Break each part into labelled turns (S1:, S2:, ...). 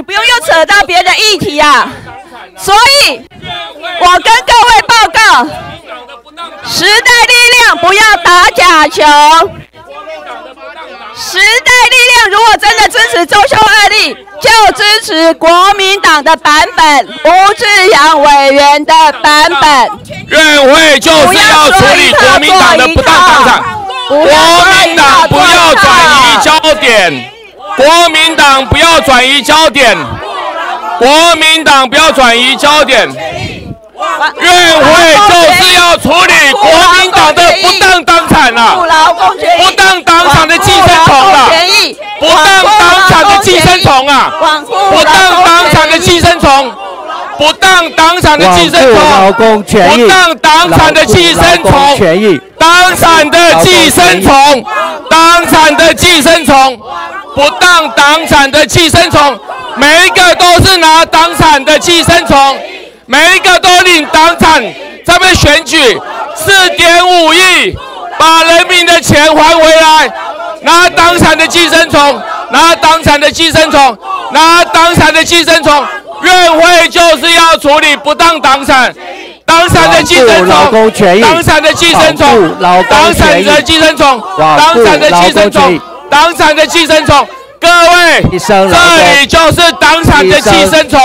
S1: 你不用又扯到别的议题啊。所以，我跟各位报告，时代力量不要打假球。时代力量如果真的支持周秀二力，就支持国民党的版本，吴志阳委员的版本。
S2: 院会就是要处理国民党的不当党产，国民党不要转移焦点，国民党不要转移焦点，国民党不要转移焦点。院会就是要处理国民党的不当党产啊，不当党产的寄生虫啊，不当党产的寄生虫啊，不当党产的寄生虫，不当党产的寄生虫，不当党产的寄生虫，党产的寄生虫，党产的寄生虫，不当党产的寄生虫，每一个都是拿党产的寄生虫。每一个都领党产，这边选举四点五亿，把人民的钱还回来，拿党产的寄生虫，拿党产的寄生虫，拿党产的寄生虫，院会就是要处理不当党产，党产的寄生虫，党产的寄生虫，党产的寄生虫，党产的寄生虫，党产的寄生虫，各位，这里就是党产的寄生虫，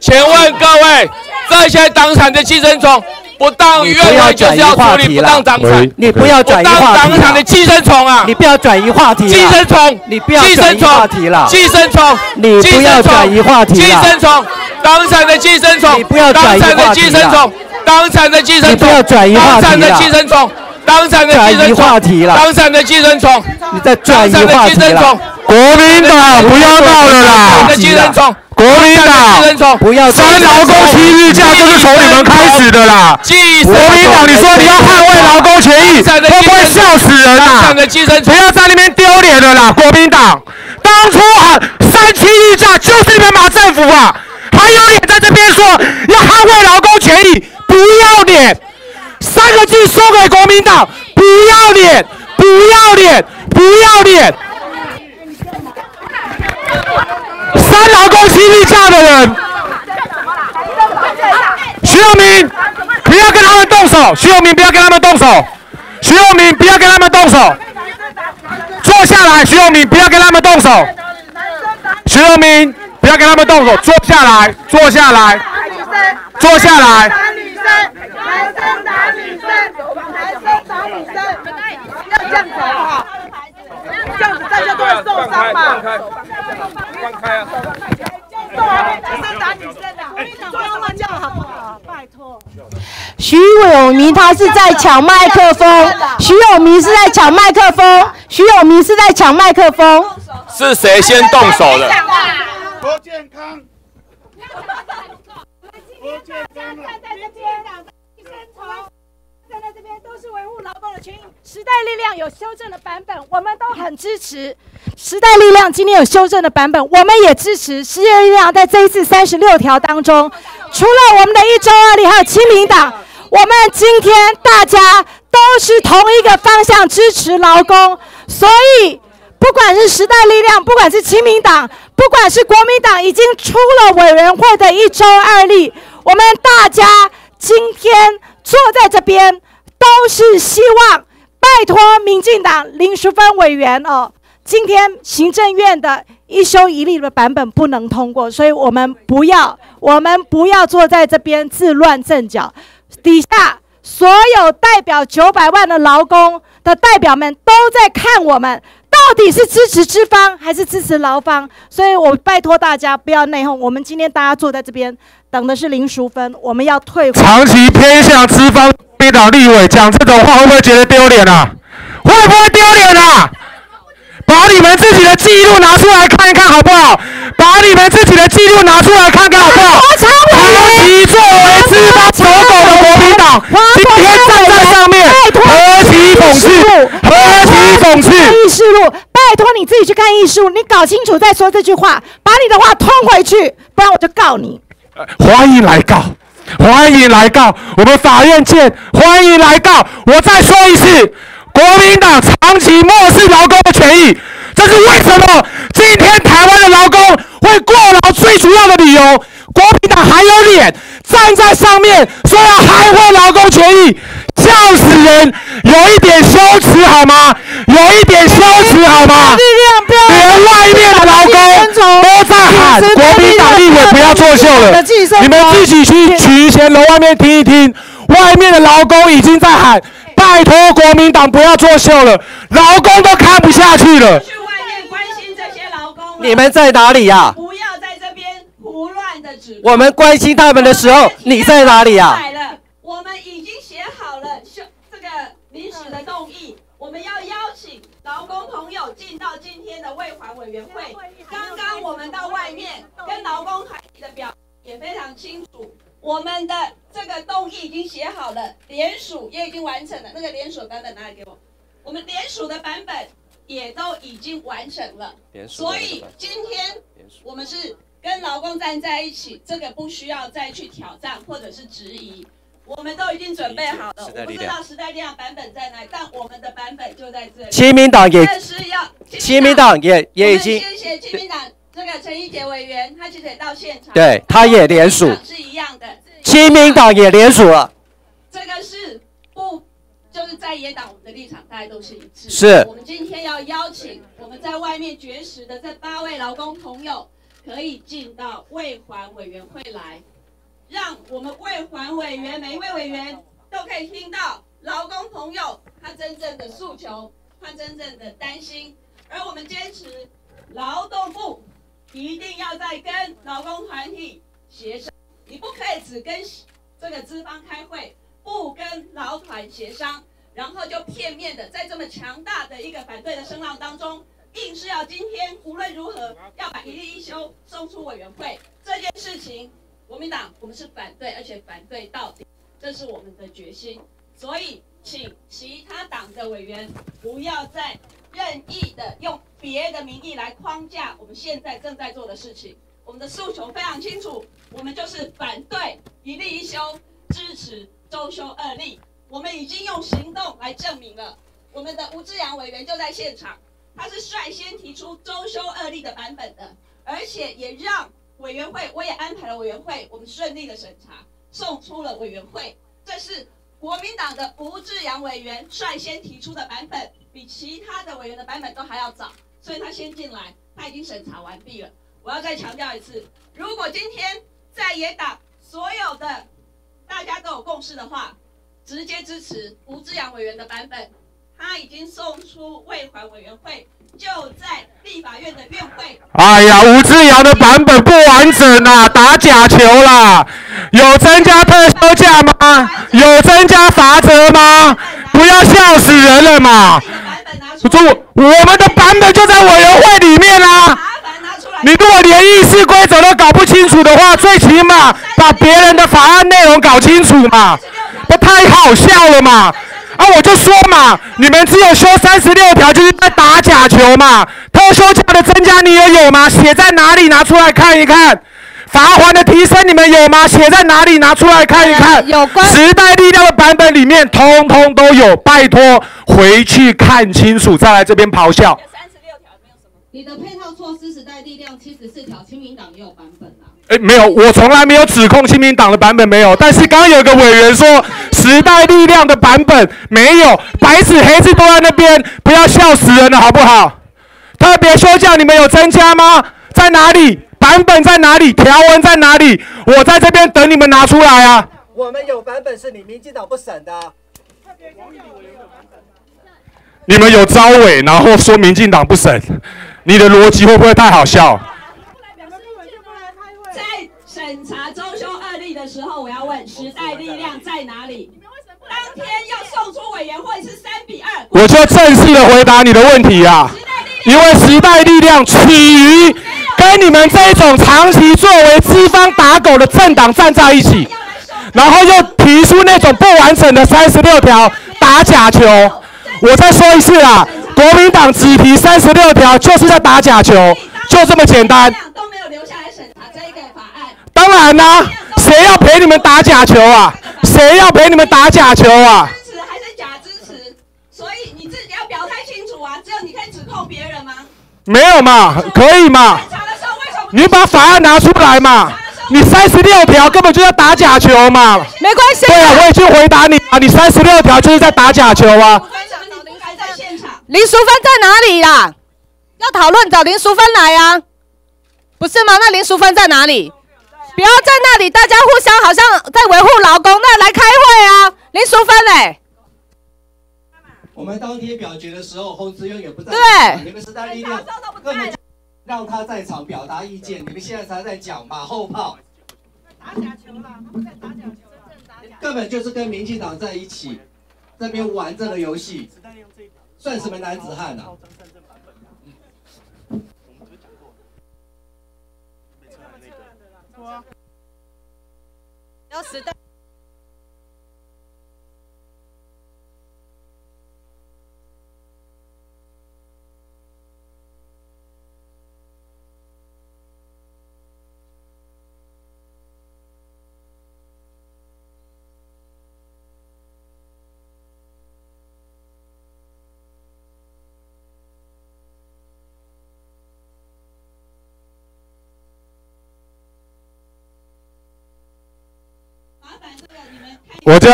S2: 请问各位。这些党产的寄生虫，不当院会就是要处理不当党产，
S3: 你不要转移话题。
S2: 不当党产的寄生虫啊！
S3: 你不要转移话题。
S2: 寄生虫，
S3: 你不要转移话题了。
S2: 寄生虫，
S3: 你不要转移话题
S2: 寄生虫，党产的寄生虫，
S3: 你不要转移话题
S2: 党产的寄生虫，党产的寄生虫，
S3: 你不要转移话题
S2: 党产的寄生虫，党产的寄生虫，党产的寄生虫，
S3: 你在转移话题了。
S4: 国民党不要闹了啦！国民党不要三劳工七日假就是从你们开始的啦！国民党，你说你要捍卫劳工权益，会不会笑死人啊？不要在那边丢脸了啦！国民党当初啊，三七日假就是你们马政府啊，还有脸在这边说要捍卫劳工权益，不要脸！三个字送给国民党：不要脸！不要脸！不要脸！三劳工七日假的人，徐永明，不要跟他们动手。徐永明，不要跟他们动手。徐永明，不要跟他们动手。坐下来，徐永明，不要跟他们动手。徐永明，不要跟他们动手。坐下来，坐下来，坐下来。打女生，男生打女生，男生打女生，要这样子好不好？这样子大家都会受伤嘛。放开啊！男生打女生的，不要乱叫好不好？拜托。
S1: 徐永明他是在抢麦克风，徐永明是在抢麦克风，徐永明是在抢麦克风。
S2: 是谁先动手的？
S4: 多健康。
S5: 多健康。站在这边，医生从。现在这边都是维护劳工的权益。时代力量有修正的版本，我们都很支持。时代力量今天有修正的版本，我们也支持。时代力量在这一次三十六条当中，除了我们的一周二例，还有亲民党，我们今天大家都是同一个方向支持劳工。所以，不管是时代力量，不管是亲民党，不管是国民党，已经出了委员会的一周二例，我们大家今天。坐在这边都是希望拜托民进党林淑芬委员哦，今天行政院的一修一例的版本不能通过，所以我们不要，我们不要坐在这边自乱阵脚。底下所有代表九百万的劳工的代表们都在看我们。到底是支持资方还是支持劳方？所以我拜托大家不要内讧。我们今天大家坐在这边等的是林淑芬，我们要退。
S4: 长期偏向资方，编导立委讲这种话，会不会觉得丢脸啊？会不会丢脸啊？把你们自己的记录拿出来看一看，好不好？把你们自己的记录拿出来看看，好不好？长期作为资方走狗的国民党，今天站在上面，何其讽刺！何其讽刺！
S5: 议事录，拜托你自己去看议事录，你搞清楚再说这句话，把你的话吞回去，不然我就告你。
S4: 欢迎来告，欢迎来到，我们法院见。欢迎来到，我再说一次。国民党长期漠视劳工的权益，这是为什么？今天台湾的劳工会过劳，最主要的理由，国民党还有脸站在上面说要捍卫劳工权益，笑死人！有一点羞耻好吗？有一点羞耻好吗？连外面的劳工都在喊国民党立委不要作秀了，你们自己去群贤楼外面听一听，外面的劳工已经在喊，拜托国民党不要作秀了，劳工都看不下去了。
S6: 你们在哪里呀、
S1: 不要在这边胡乱的指。
S6: 我们关心他们的时候，你在哪里呀、
S1: 了，我们已经写好了修这个临时的动议，我们要邀请劳进到今天的卫环委员会。刚刚我们到外面跟劳工团体的表也非常清楚，我们的这个动议已经写好了，联署也已经完成了，那个联署版本拿来给我，我们联署的版本也都已经完成了。所以今天我们是跟劳工站在一起，这个不需要再去挑战或者是质疑，我们都已经准备好了。我不知道时代力量版本在哪里，但我们的版本就在这里。
S6: 亲民党也，
S1: 这是要
S6: 亲民党也也已经
S1: 谢谢亲民党这个陈一杰委员，他其实也到现场，
S6: 对他也联署
S1: 是一样的。
S6: 亲民党也联署了，
S1: 这个是不就是在野党我们的立场大家都是一致。
S6: 是
S1: 我们今天要邀请我们在外面绝食的这八位劳工朋友，可以进到卫环委员会来，让我们卫环委员每一位委员都可以听到劳工朋友他真正的诉求，他真正的担心，而我们坚持劳动部一定要在跟劳工团体协商，你不可以只跟这个资方开会，不跟劳团协商，然后就片面的在这么强大的一个反对的声浪当中，硬是要今天无论如何要把一例一休送出委员会。这件事情，国民党我们是反对，而且反对到底，这是我们的决心。所以，请其他党的委员不要再任意的用别的名义来框架我们现在正在做的事情。我们的诉求非常清楚，我们就是反对一例一休，支持周休二例。我们已经用行动来证明了。我们的吴志阳委员就在现场，他是率先提出周休二例的版本的，而且也让委员会，我也安排了委员会，我们顺利的审查，送出了委员会。这是国民党的吴志阳委员率先提出的版本，比其他的委员的版本都还要早，所以他先进来，他已经审查完毕了。我要再强调一次，如果今天在野党所有的大家都有共识的话，直接支持吴志阳委员的版本，他已经送出未还委员会，就在立法院的院会。
S4: 哎呀，吴志尧的版本不完整啊，打假球啦！有增加特休假吗？有增加罚则吗？不要笑死人了嘛！
S1: 你的版本拿出
S4: 就
S1: 来，
S4: 我们的版本就在委员会里面啦。你如果连议事规则都搞不清楚的话，最起码把别人的法案内容搞清楚嘛，不太好笑了嘛。啊，我就说嘛，你们只有修三十六条，就是在打假球嘛。特休假的增加你也有吗？写在哪里？拿出来看一看。罚款的提升你们有吗？写在哪里？拿出来看一看。
S7: 有关
S4: 时代力量的版本里面，通通都有。拜托，回去看清楚，再来这边咆哮。
S1: 三十六条没有什么。
S8: 你的配套措施，时代力量七十四条，亲民党也有版本啊。
S4: 哎，没有，我从来没有指控亲民党的版本没有，但是刚刚有个委员说时代力量的版本没有，白纸黑字都在那边，不要笑死人了好不好？特别休假你们有增加吗？在哪里？版本在哪里？条文在哪里？我在这边等你们拿出来啊！
S6: 我们有版本是你民进党不审的、
S4: 你们有招委，然后说民进党不审，你的逻辑会不会太好笑？
S1: 在审查周休二例的时候，我要问时代力量在哪里？当天要送出委员会是三比二，
S4: 我就正式的回答你的问题啊！因为时代力量起于跟你们这种长期作为资方打狗的政党站在一起，然后又提出那种不完整的三十六条打假球。我再说一次啊，国民党只提三十六条就是在打假球，就这么简单。当然啦、谁要陪你们打假球啊？谁要陪你们打假球啊？
S1: 支持还是假支持？所以你自己要表态清楚啊！只有你可以指控别人吗？
S4: 没有嘛？可以嘛？你把法案拿出来嘛？你三十六条根本就在打假球嘛？
S9: 没关系。
S4: 对啊，我已经回答你啊，你三十六条就是在打假球啊。
S9: 林淑芬在哪里啦？要讨论找林淑芬来啊，不是吗？那林淑芬在哪里？不要在那里，大家互相好像在维护劳工，那来开会啊！林淑芬嘞。
S6: 我们当天表决的时候，洪志渊也不在。
S9: 对。
S6: 你们时代力量根本让他在场表达意见，你们现在才在讲马后炮。打假球了，他们在打假球了。根本就是跟民进党在一起，这边玩这个游戏，算什么男子汉啊？
S9: 要时代。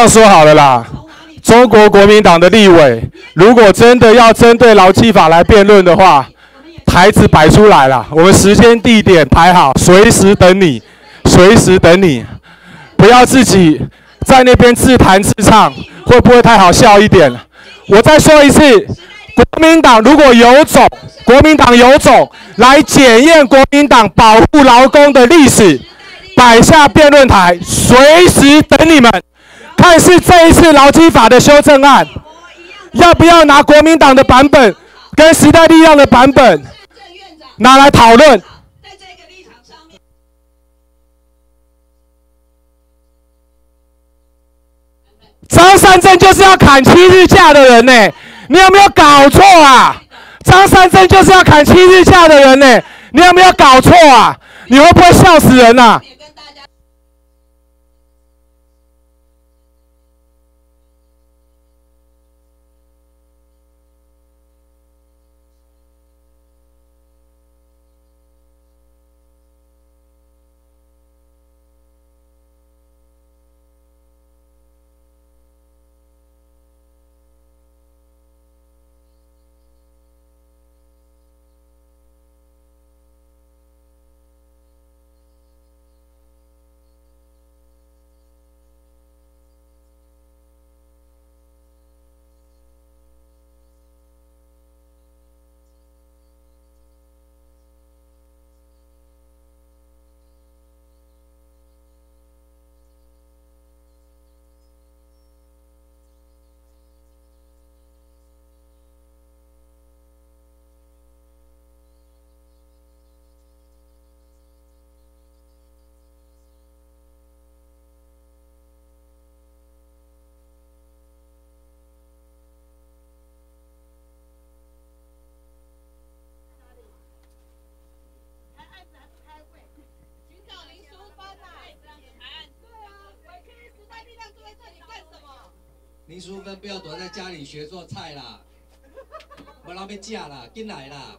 S4: 样说好了啦，中国国民党的立委，如果真的要针对劳基法来辩论的话，台子摆出来了，我们时间地点排好，随时等你，随时等你，不要自己在那边自弹自唱，会不会太好笑一点？我再说一次，国民党如果有种，国民党有种来检验国民党保护劳工的历史。摆下辩论台，随时等你们。看是这一次劳基法的修正案，要不要拿国民党的版本跟时代力量的版本拿来讨论？张三珍就是要砍七日假的人呢，你有没有搞错啊？张三珍就是要砍七日假的人呢，你有没有搞错啊？你会不会笑死人呐？
S6: 淑芬，不要躲在家里学做菜啦，我那边嫁啦，进来啦。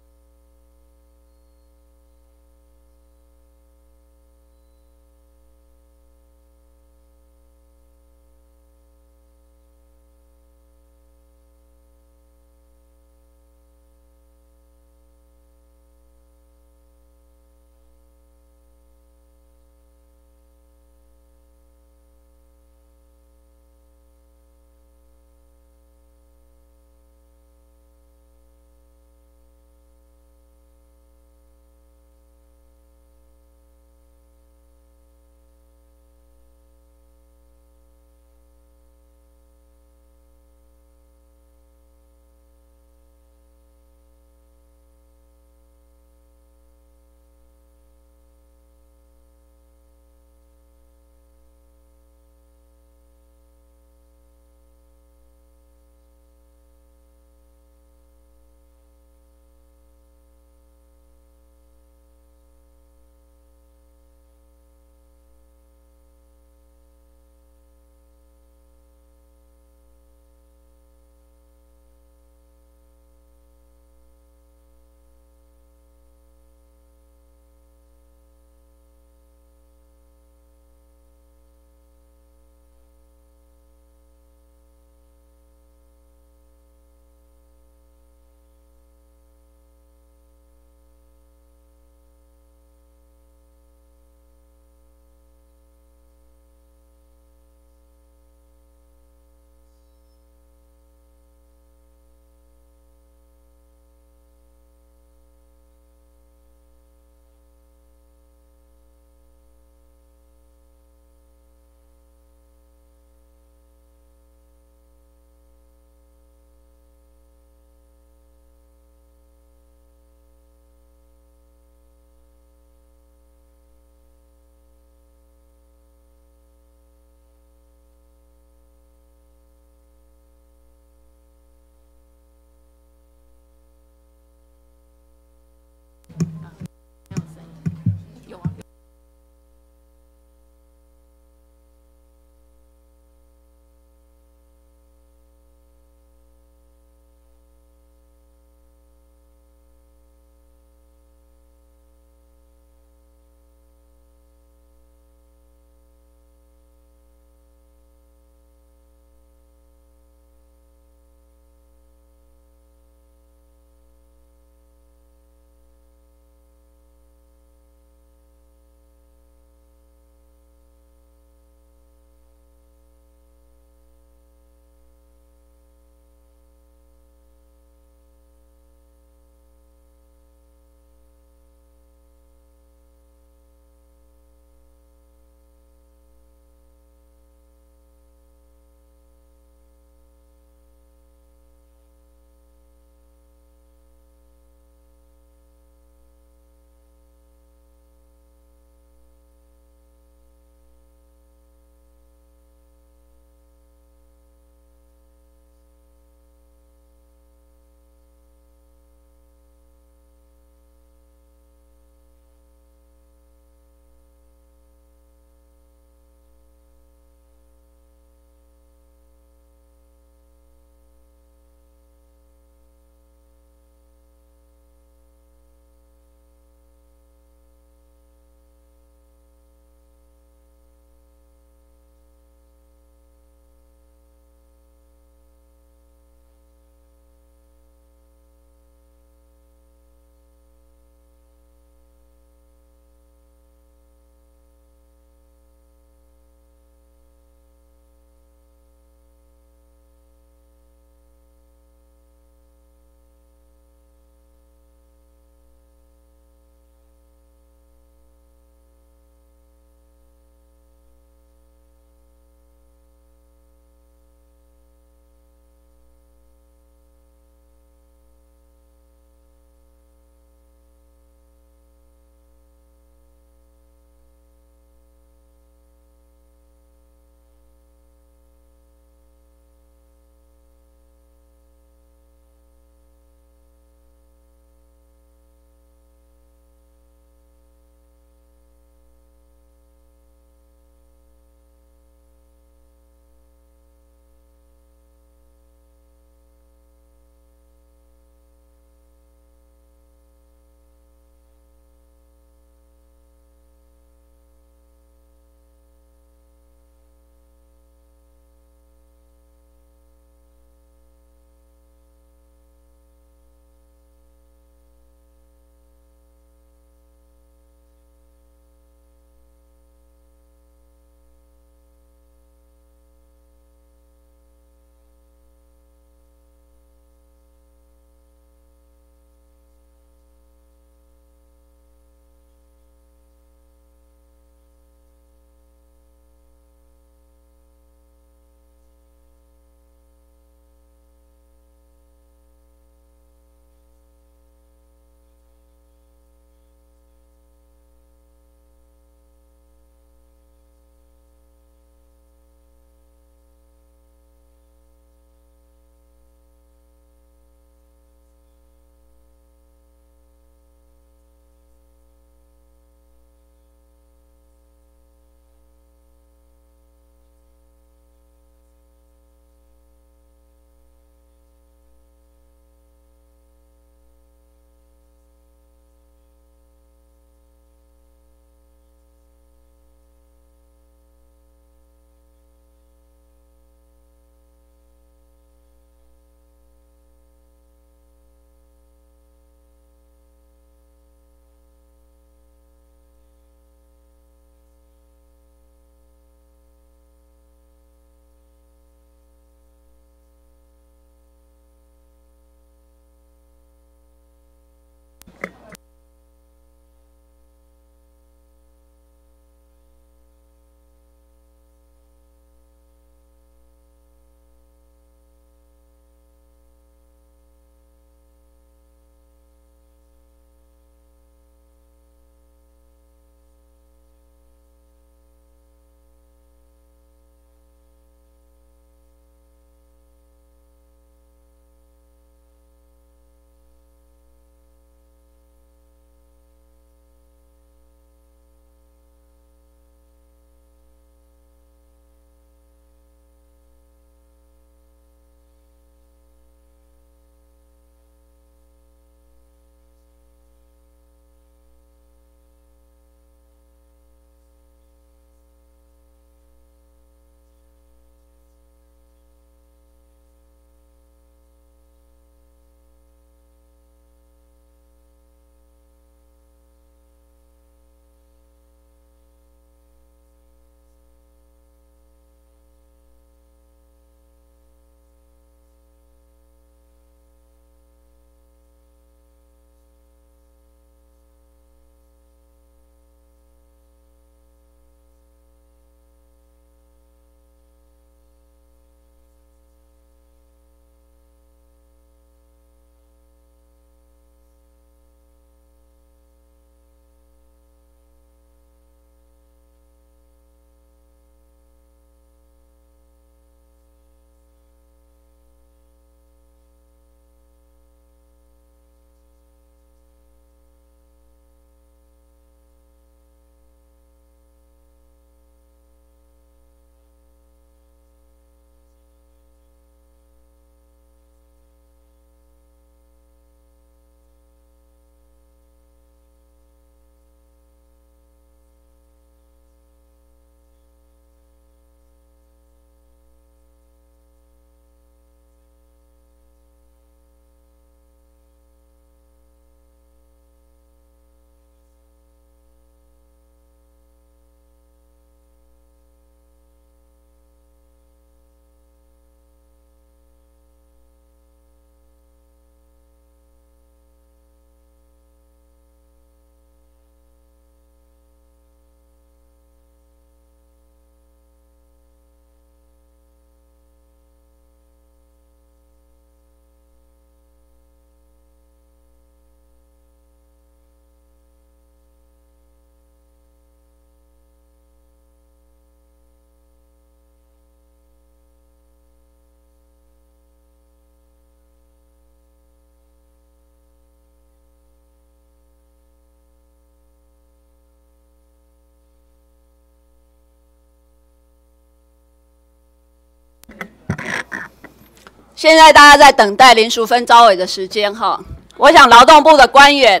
S1: 现在大家在等待林淑芬招委的时间哈，我想劳动部的官员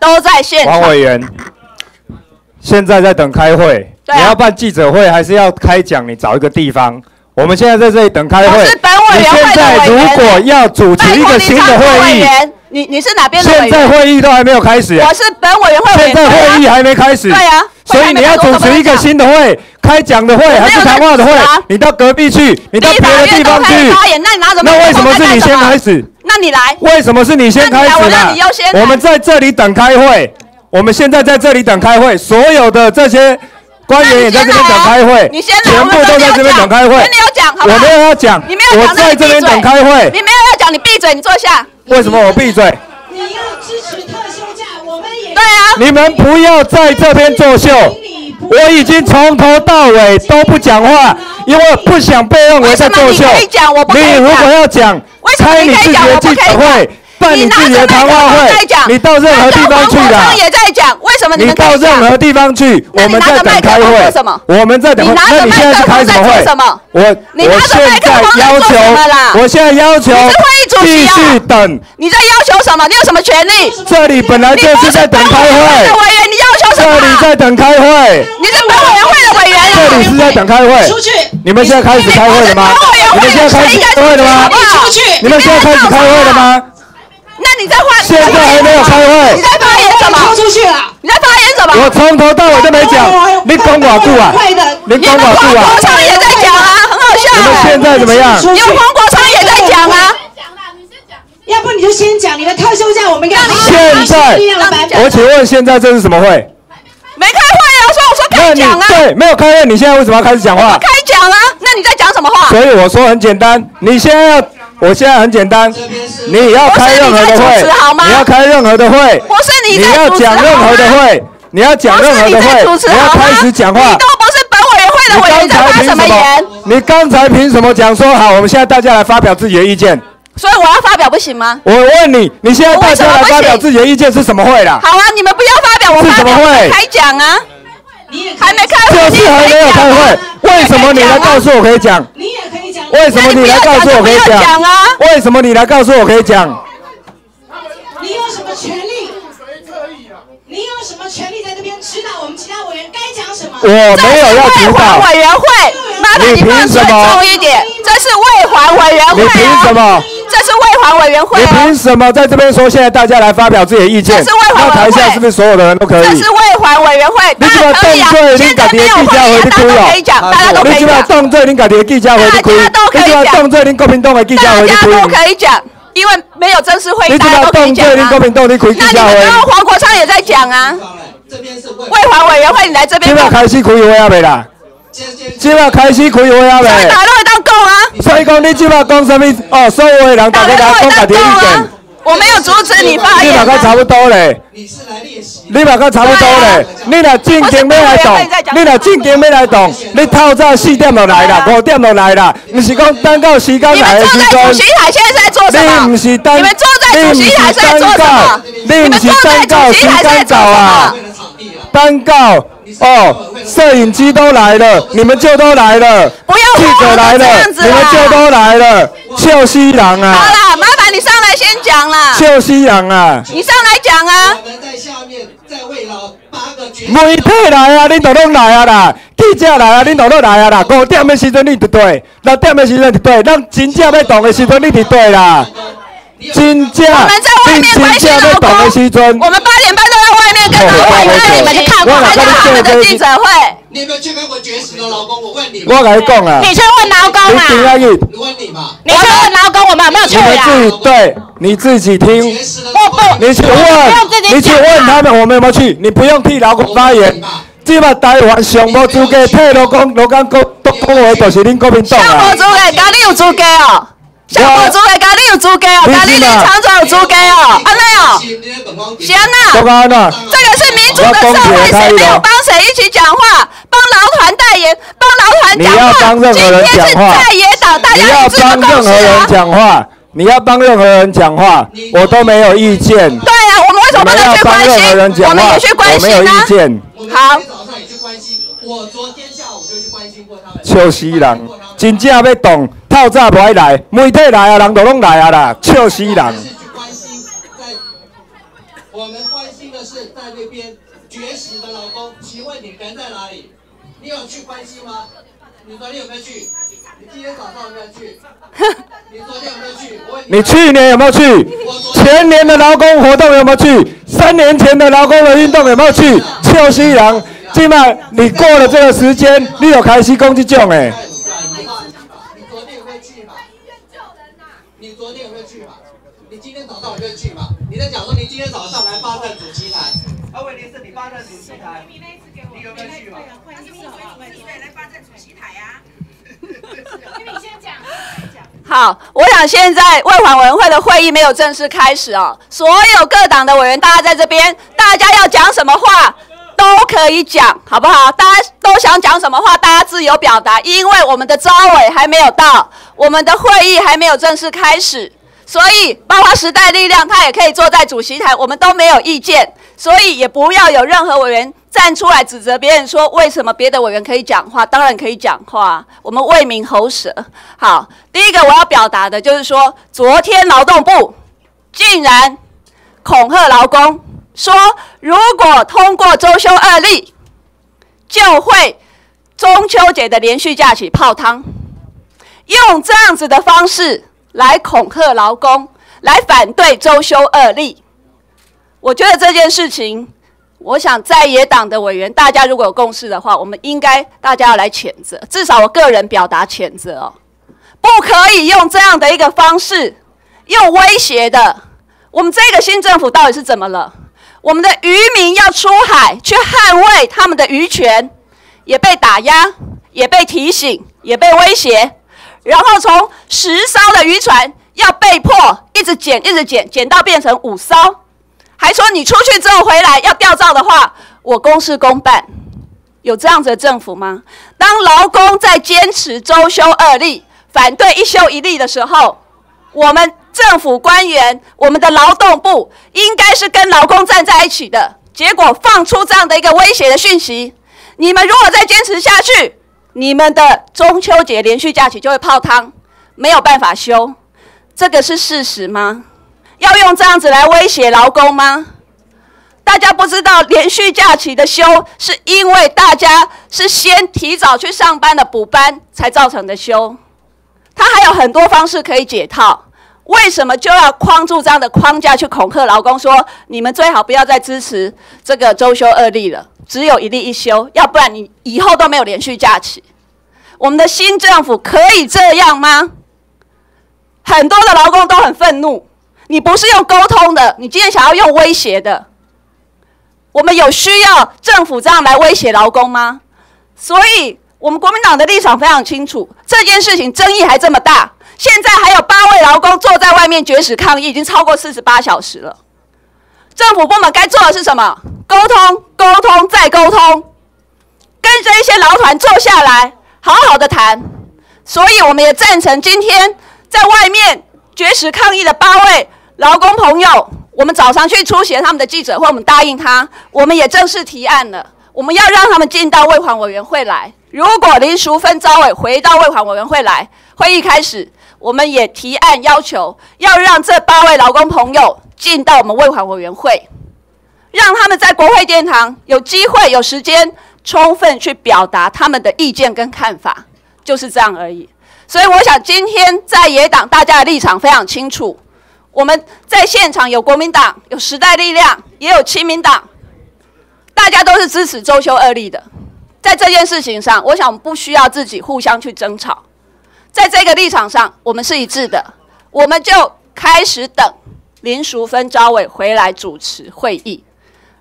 S1: 都在现场。
S10: 王委员，现在在等开会，
S1: 啊
S10: 你要办记者会还是要开讲？你找一个地方。我们现在在这里等开会。
S1: 本委
S10: 你
S1: 员会的
S10: 现在如果要主持一个新的会议，
S1: 员，你你是哪边的委
S10: 现在？会议都还没有开始。
S1: 我是本委员会委员。
S10: 现在会议还没开始。
S1: 对啊，
S10: 所以你要主持一个新的会，开讲的会还是谈话的会？你到隔壁去，你到别的地方去。
S1: 那你拿什么？
S10: 那为什么是你先开？始？
S1: 那你来。
S10: 为什么是你先开始
S1: 我让
S10: 呢
S1: 你优先？
S10: 我们在这里等开会，我们现在在这里等开会，所有的这些官员也在这边等开会，
S1: 你先来
S10: 全部都在这边等开会。
S1: 我们有讲
S10: 我没有要讲，
S1: 你没有讲
S10: 我在这边等开会
S1: 你。没有要讲，你闭嘴，你坐下。
S10: 为什么我闭嘴？
S5: 你要支持特休假，我们也
S1: 对啊，
S10: 你们不要在这边作秀。我已经从头到尾都不讲话，因为不想被认为在作秀。
S1: 你
S10: 如果要讲，开你自己的记者会，办你自己的谈话会，你到任何地方去啦
S1: 黄国昌。也在讲，为什么你
S10: 你
S1: 们
S10: 到任何地方去，我们在等开会
S1: 做什么。
S10: 我们在等那你现在是开什么会？我我
S1: 你拿着麦
S10: 现在
S1: 克风
S10: 要
S1: 做什么啦
S10: 求，我现在要求
S1: 你是会议主席
S10: 继
S1: 啊
S10: 续等。
S1: 你在要求什么？你有什么权利？
S10: 这里本来就是在等开
S1: 你不是委员的
S10: 会，
S1: 委员，你要求什么
S10: 这里？在等开会，
S1: 你是本委员会的委员啊！
S10: 这里是在等开会。
S5: 出去，
S10: 你们现在开始开会了吗？你们现在开始开会了吗
S1: 你
S10: 们现在开始开会了吗？
S1: 那你在换？
S10: 现在还没有开会
S1: 你在发言什么？
S5: 拖出去了。
S1: 你在发言什么？
S10: 我从头到尾都没讲，你讲寡固啊？你
S1: 你们黄
S10: 讲寡固啊
S1: 国？昌也在讲啊，很好笑
S10: 你们
S1: 哎。
S10: 现在怎么样？
S1: 因为黄国昌也在讲啊。
S5: 要不你就先讲你的特休假，我们应该
S10: 现在。我请问现在这是什么会？
S1: 没开会啊，所以我说开讲啊，
S10: 对没有开会，你现在为什么要开始讲话？
S1: 开讲啊。那你在讲什么话？
S10: 所以我说很简单，你现在要，我现在很简单，你要开任何的会你要开任何的会，
S1: 不是你
S10: 你要讲任何的会，你要讲任何的会，
S1: 主持好吗
S10: 你要开始讲话
S1: 你。都不是本委员会的委员，你在发什么言？
S10: 你刚才凭什么讲说好？我们现在大家来发表自己的意见。
S1: 所以我要发表不行吗？
S10: 我问你，你现在大家来发表自己的意见是什么会啦？
S1: 好啊，你们不要发表，我
S10: 是
S1: 发表
S10: 什么会
S1: 开讲啊。还没开会，
S10: 就是还没有开会，为什么你来告诉我可以讲？
S5: 你也可以讲。
S10: 为什么你来告诉我可以
S1: 讲
S10: 讲
S1: 啊？
S10: 为什么你来告诉我可以讲？
S5: 你有什么权利？你有什么权利在这边指导我们其他委员该讲什么？
S10: 我没有要指导，
S1: 委员会，麻烦
S10: 你
S1: 你放尊重一点，这是卫环委员会
S10: 你凭什
S1: 啊，
S10: 么？
S1: 这是卫环委员会
S10: 你
S1: 啊
S10: 凭，什么在这边说现在大家来发表自己的意见？
S1: 这是卫环委员会。
S10: 下是不是所有的人都可以？
S1: 这是卫环委员会，
S10: 你这个
S1: 当然可以啊
S10: 动作已经
S1: 现在没有
S10: 自己的记者
S1: 会议啊，大家都可以讲，大家都可以
S10: 你这个
S1: 讲，
S10: 动作，你家己的记者会去开，
S1: 大家都可以
S10: 你这个
S1: 讲
S10: 动作，恁国民党的记者
S1: 大
S10: 会去
S1: 家都，可以讲，因为没有正式会议，大家都可以讲
S10: 你开记者
S1: 那你们黄国昌也在讲啊，
S3: 这边是卫
S1: 卫环委员会你来这边讲，
S10: 今麦开始开会啊没啦？
S3: 今天
S10: 今麦开始开会啊
S1: 所以
S10: 未？
S1: 大家都会当供啊，
S10: 所以讲你今麦讲什么？哦，所有的人大
S1: 家都会
S10: 家来讲
S1: 啊，，我没有阻止你发言啊。
S10: 你嘛该差不多嘞。
S3: 你是来练习。
S10: 你嘛甲差不多咧，你若正经要来动，你若正经要来动，你透早四点就来啦，五点就来啦，毋是讲等到时间
S1: 你们
S10: 来的时
S1: 坐在主席，台现在在做什么？
S10: 你毋是等，
S1: 你们坐在主席台是在做什么？
S10: 你
S1: 们坐在主席台是在
S10: 间到
S1: 做什么？，
S10: 等到哦，摄影机都来了，你们就都来了，
S1: 不要
S10: 记者来了
S1: 这样，子啦
S10: 你们就都来了，笑死人
S1: 好
S10: 啊，
S1: 啦，麻烦你上来先讲啦，
S10: 笑死人啊！
S1: 你上来讲啊。
S3: 我们在下面在慰劳八个决
S10: 媒体来啊，恁都拢来啊啦；记者来啊，恁都拢来啊啦。五点的时阵你伫对，六点的时阵伫对，咱真正要动的时阵你伫对啦。真正，
S1: 我们在外面关心
S10: 真正要
S1: 劳工
S10: 动的时阵，
S1: 我们八点半面跟劳工，那你们去看过参加他们的记者会？
S3: 你有没有去跟我绝食的老公？我问你，
S10: 我甲你讲啊，
S5: 你去问劳工
S10: 你顶
S5: 啊！
S10: 下去，
S3: 我问你嘛，
S5: 你去问劳工，我们有没有去
S10: 你们
S5: 啊？
S10: 自己对，你自己听，
S3: 绝食的劳工，
S10: 你去问，你去问他们我们有没有去，你不用替老公发言。即摆台湾上无资格替劳工、劳工讲讲讲话，就是恁国民党
S1: 小
S10: 啊
S1: 无。资格，家你有资格哦。小无资格，家你有资格哦，家你林厂长有资格哦，安尼哦，是安
S10: 都
S1: 那？
S10: 安那？
S1: 这个是民主的社会，谁没有帮谁一起讲话，帮劳团代言，帮劳团讲
S10: 你要
S1: 话。
S10: 帮任何人
S1: 今天是
S10: 讲话
S1: 在野党，大
S10: 你要
S1: 家一致的
S10: 帮任何人
S1: 啊。
S10: 讲话，你要帮任何人讲话，我都没有意见。
S1: 对啊，我们为什么不能去关心我们也去，关
S10: 我没有意
S1: 心啊。
S10: 见。
S1: 好
S3: 今天早上也去关心，我昨天下午就去关心过他们。
S10: 笑死人，真正要动，透早不爱来，媒体来啊，人都拢来啊啦，笑死人。
S3: 关心在，我们关心的是在那边绝食的老公，请问你人在哪里？你有去关心吗？你昨天有没有去？你今天早上有没有去？你昨天有没有去？
S10: 你去年有没有去？前年的劳工活动有没有去？三年前的劳工的运动有没有去？笑死人！今晚你过了这个时间，你有开始攻击种诶？
S3: 你昨天有没有去嘛？你昨天有没有去嘛？你今天早上有没有去嘛？你在讲说你今天早上来发站主席台，而问题是你发站主席台，你有没有去嘛？
S1: 好，我想现在外环委员会的会议没有正式开始哦，所有各党的委员，大家在这边，大家要讲什么话都可以讲，好不好？大家都想讲什么话，大家自由表达，因为我们的招委还没有到，我们的会议还没有正式开始，所以包括时代力量，他也可以坐在主席台，我们都没有意见，所以也不要有任何委员。站出来指责别人说为什么别的委员可以讲话？当然可以讲话，我们为民喉舌。好，第一个我要表达的就是说，昨天劳动部竟然恐吓劳工，说如果通过周休二例，就会中秋节的连续假期泡汤，用这样子的方式来恐吓劳工，来反对周休二例。我觉得这件事情。我想在野党的委员，大家如果有共识的话，我们应该大家要来谴责，至少我个人表达谴责哦，不可以用这样的一个方式，用威胁的。我们这个新政府到底是怎么了？我们的渔民要出海去捍卫他们的渔权，也被打压，也被提醒，也被威胁，然后从十艘的渔船要被迫一直减，一直减，减到变成五艘。还说你出去之后回来要调照的话，我公事公办，有这样子的政府吗？当劳工在坚持周休二例、反对一休一例的时候，我们政府官员、我们的劳动部应该是跟劳工站在一起的。结果放出这样的一个威胁的讯息：你们如果再坚持下去，你们的中秋节连续假期就会泡汤，没有办法休。这个是事实吗？要用这样子来威胁劳工吗？大家不知道连续假期的休，是因为大家是先提早去上班的补班才造成的休。他还有很多方式可以解套，为什么就要框住这样的框架去恐吓劳工？说你们最好不要再支持这个周休二例了，只有一例一休，要不然你以后都没有连续假期。我们的新政府可以这样吗？很多的劳工都很愤怒。你不是用沟通的，你今天想要用威胁的。我们有需要政府这样来威胁劳工吗？所以，我们国民党的立场非常清楚。这件事情争议还这么大，现在还有八位劳工坐在外面绝食抗议，已经超过四十八小时了。政府部门该做的是什么？沟通，沟通，再沟通，跟这一些劳团坐下来，好好的谈。所以，我们也赞成今天在外面绝食抗议的八位。劳工朋友，我们早上去出席他们的记者会，我们答应他，我们也正式提案了，我们要让他们进到卫环委员会来。如果林淑芬招委回到卫环委员会来，会议开始，我们也提案要求，要让这八位劳工朋友进到我们卫环委员会，让他们在国会殿堂有机会、有时间，充分去表达他们的意见跟看法，就是这样而已。所以，我想今天在野党，大家的立场非常清楚。我们在现场有国民党，有时代力量，也有亲民党，大家都是支持周休二立的。在这件事情上，我想不需要自己互相去争吵，在这个立场上，我们是一致的。我们就开始等林淑芬招委回来主持会议，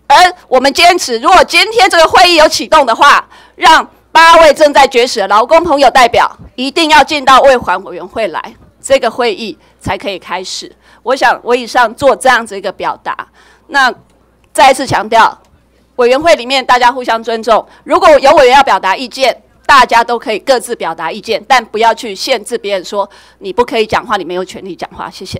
S1: 而我们坚持，如果今天这个会议有启动的话，让八位正在绝食的劳工朋友代表一定要进到卫环委员会来，这个会议才可以开始。我想，我以上做这样子一个表达，那再一次强调，委员会里面大家互相尊重。如果有委员要表达意见，大家都可以各自表达意见，但不要去限制别人说你不可以讲话，你没有权利讲话。谢谢。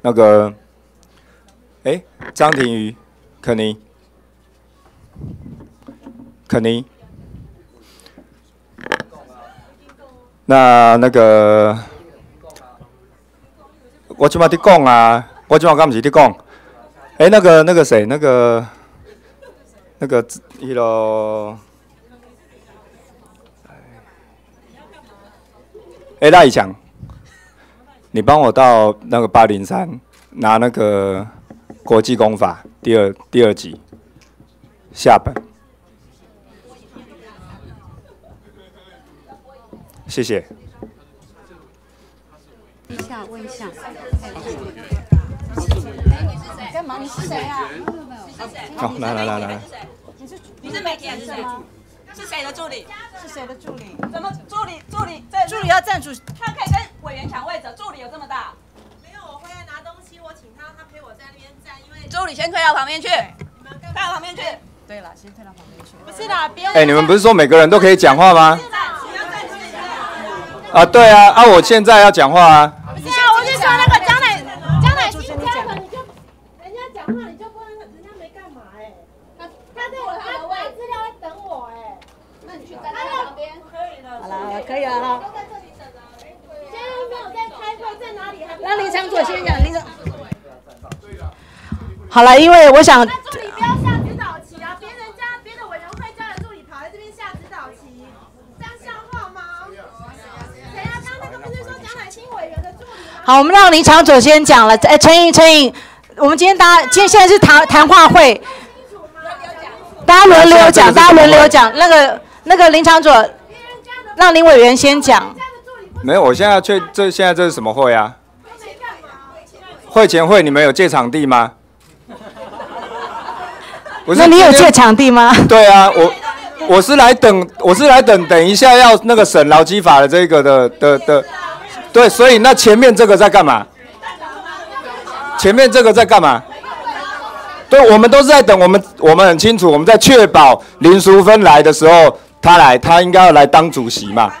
S10: 那个，哎，张庭瑜，肯尼，肯尼，那那个，我今嘛在讲啊，我今嘛刚不是在讲，哎，那个那个谁，那个，那个一路，哎，赖强。你帮我到那个八零三拿那个国际公法第二第二集下本，谢谢。
S5: 一下问一下，干嘛？你是谁啊？
S10: 好，来来来来。
S11: 你是你是媒体还是谁？是谁的助理？
S5: 是谁的助理？
S11: 怎么助理助理在
S5: 助理要站住？
S11: 他可以跟委员抢位置，助理有这么大？
S12: 没有，我回来拿东西，我请他，他陪我在那边站，因为
S11: 助理先退到旁边去，退到旁边去。
S5: 对了，先退到旁边去。
S12: 不是啦，别
S10: 哎，你们不是说每个人都可以讲话吗？啊，对啊，啊，我现在要讲话啊。
S12: 不是啊，我是说那个江乃江乃新家的，你就人家讲话，你就不能，人家没干嘛哎，他他在我他他资料在等我哎，那你去站在旁边，可以了，
S5: 好了好了，可以了哈。
S12: 都在这里等啊，现在又没有在开会，在哪里？还
S5: 让林长佐先讲，林长。好了，因为我想。
S12: 那助理不要下
S5: 好，我们让林长佐先讲了。哎，陈颖，陈颖，我们今天大家今天现在是谈谈话会，大家轮流讲，大家轮流讲。那个那个林长佐，让林委员先讲。
S10: 没有，我现在去这现在这是什么会啊？会前会你们有借场地吗？不 是
S5: 那你有借场地吗？
S10: 对啊，我我是来等，我是来等，等一下要那个审劳基法的这个的的的，对，所以那前面这个在干嘛？前面这个在干嘛？对，我们都是在等，我们我们很清楚，我们在确保林淑芬来的时候，她来，她应该要来当主席嘛。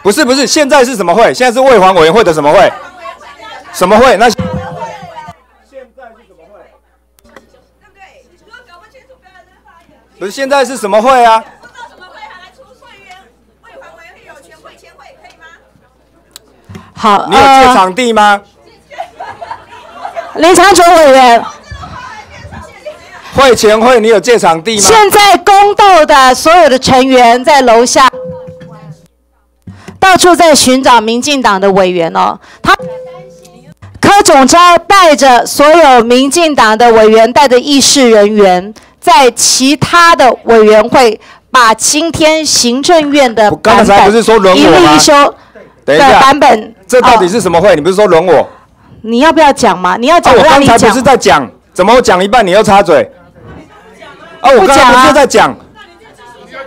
S10: 不是不是，现在是什么会？现在是卫环委员会的什么会？什么会？那现在是什么会不是现在是什么会啊？
S5: 好，
S10: 你有借
S5: 呃，
S10: 场地吗？
S5: 林长佐委员，
S10: 会前会你有借场地吗？
S5: 现在宫斗的所有的成员在楼下，到处在寻找民进党的委员哦。他柯总召带着所有民进党的委员，带着议事人员，在其他的委员会把今天行政院的
S10: 刚才不是说轮
S5: 一
S10: 我吗
S5: 例一
S10: 等一下，
S5: 版本，
S10: 这到底
S5: 哦
S10: 是什么会？你不是说轮我？
S5: 你要不要讲嘛？你要
S10: 啊，
S5: 讲，
S10: 我刚才不是。在讲，怎么我讲一半你又插嘴？啊，我刚才不是在讲？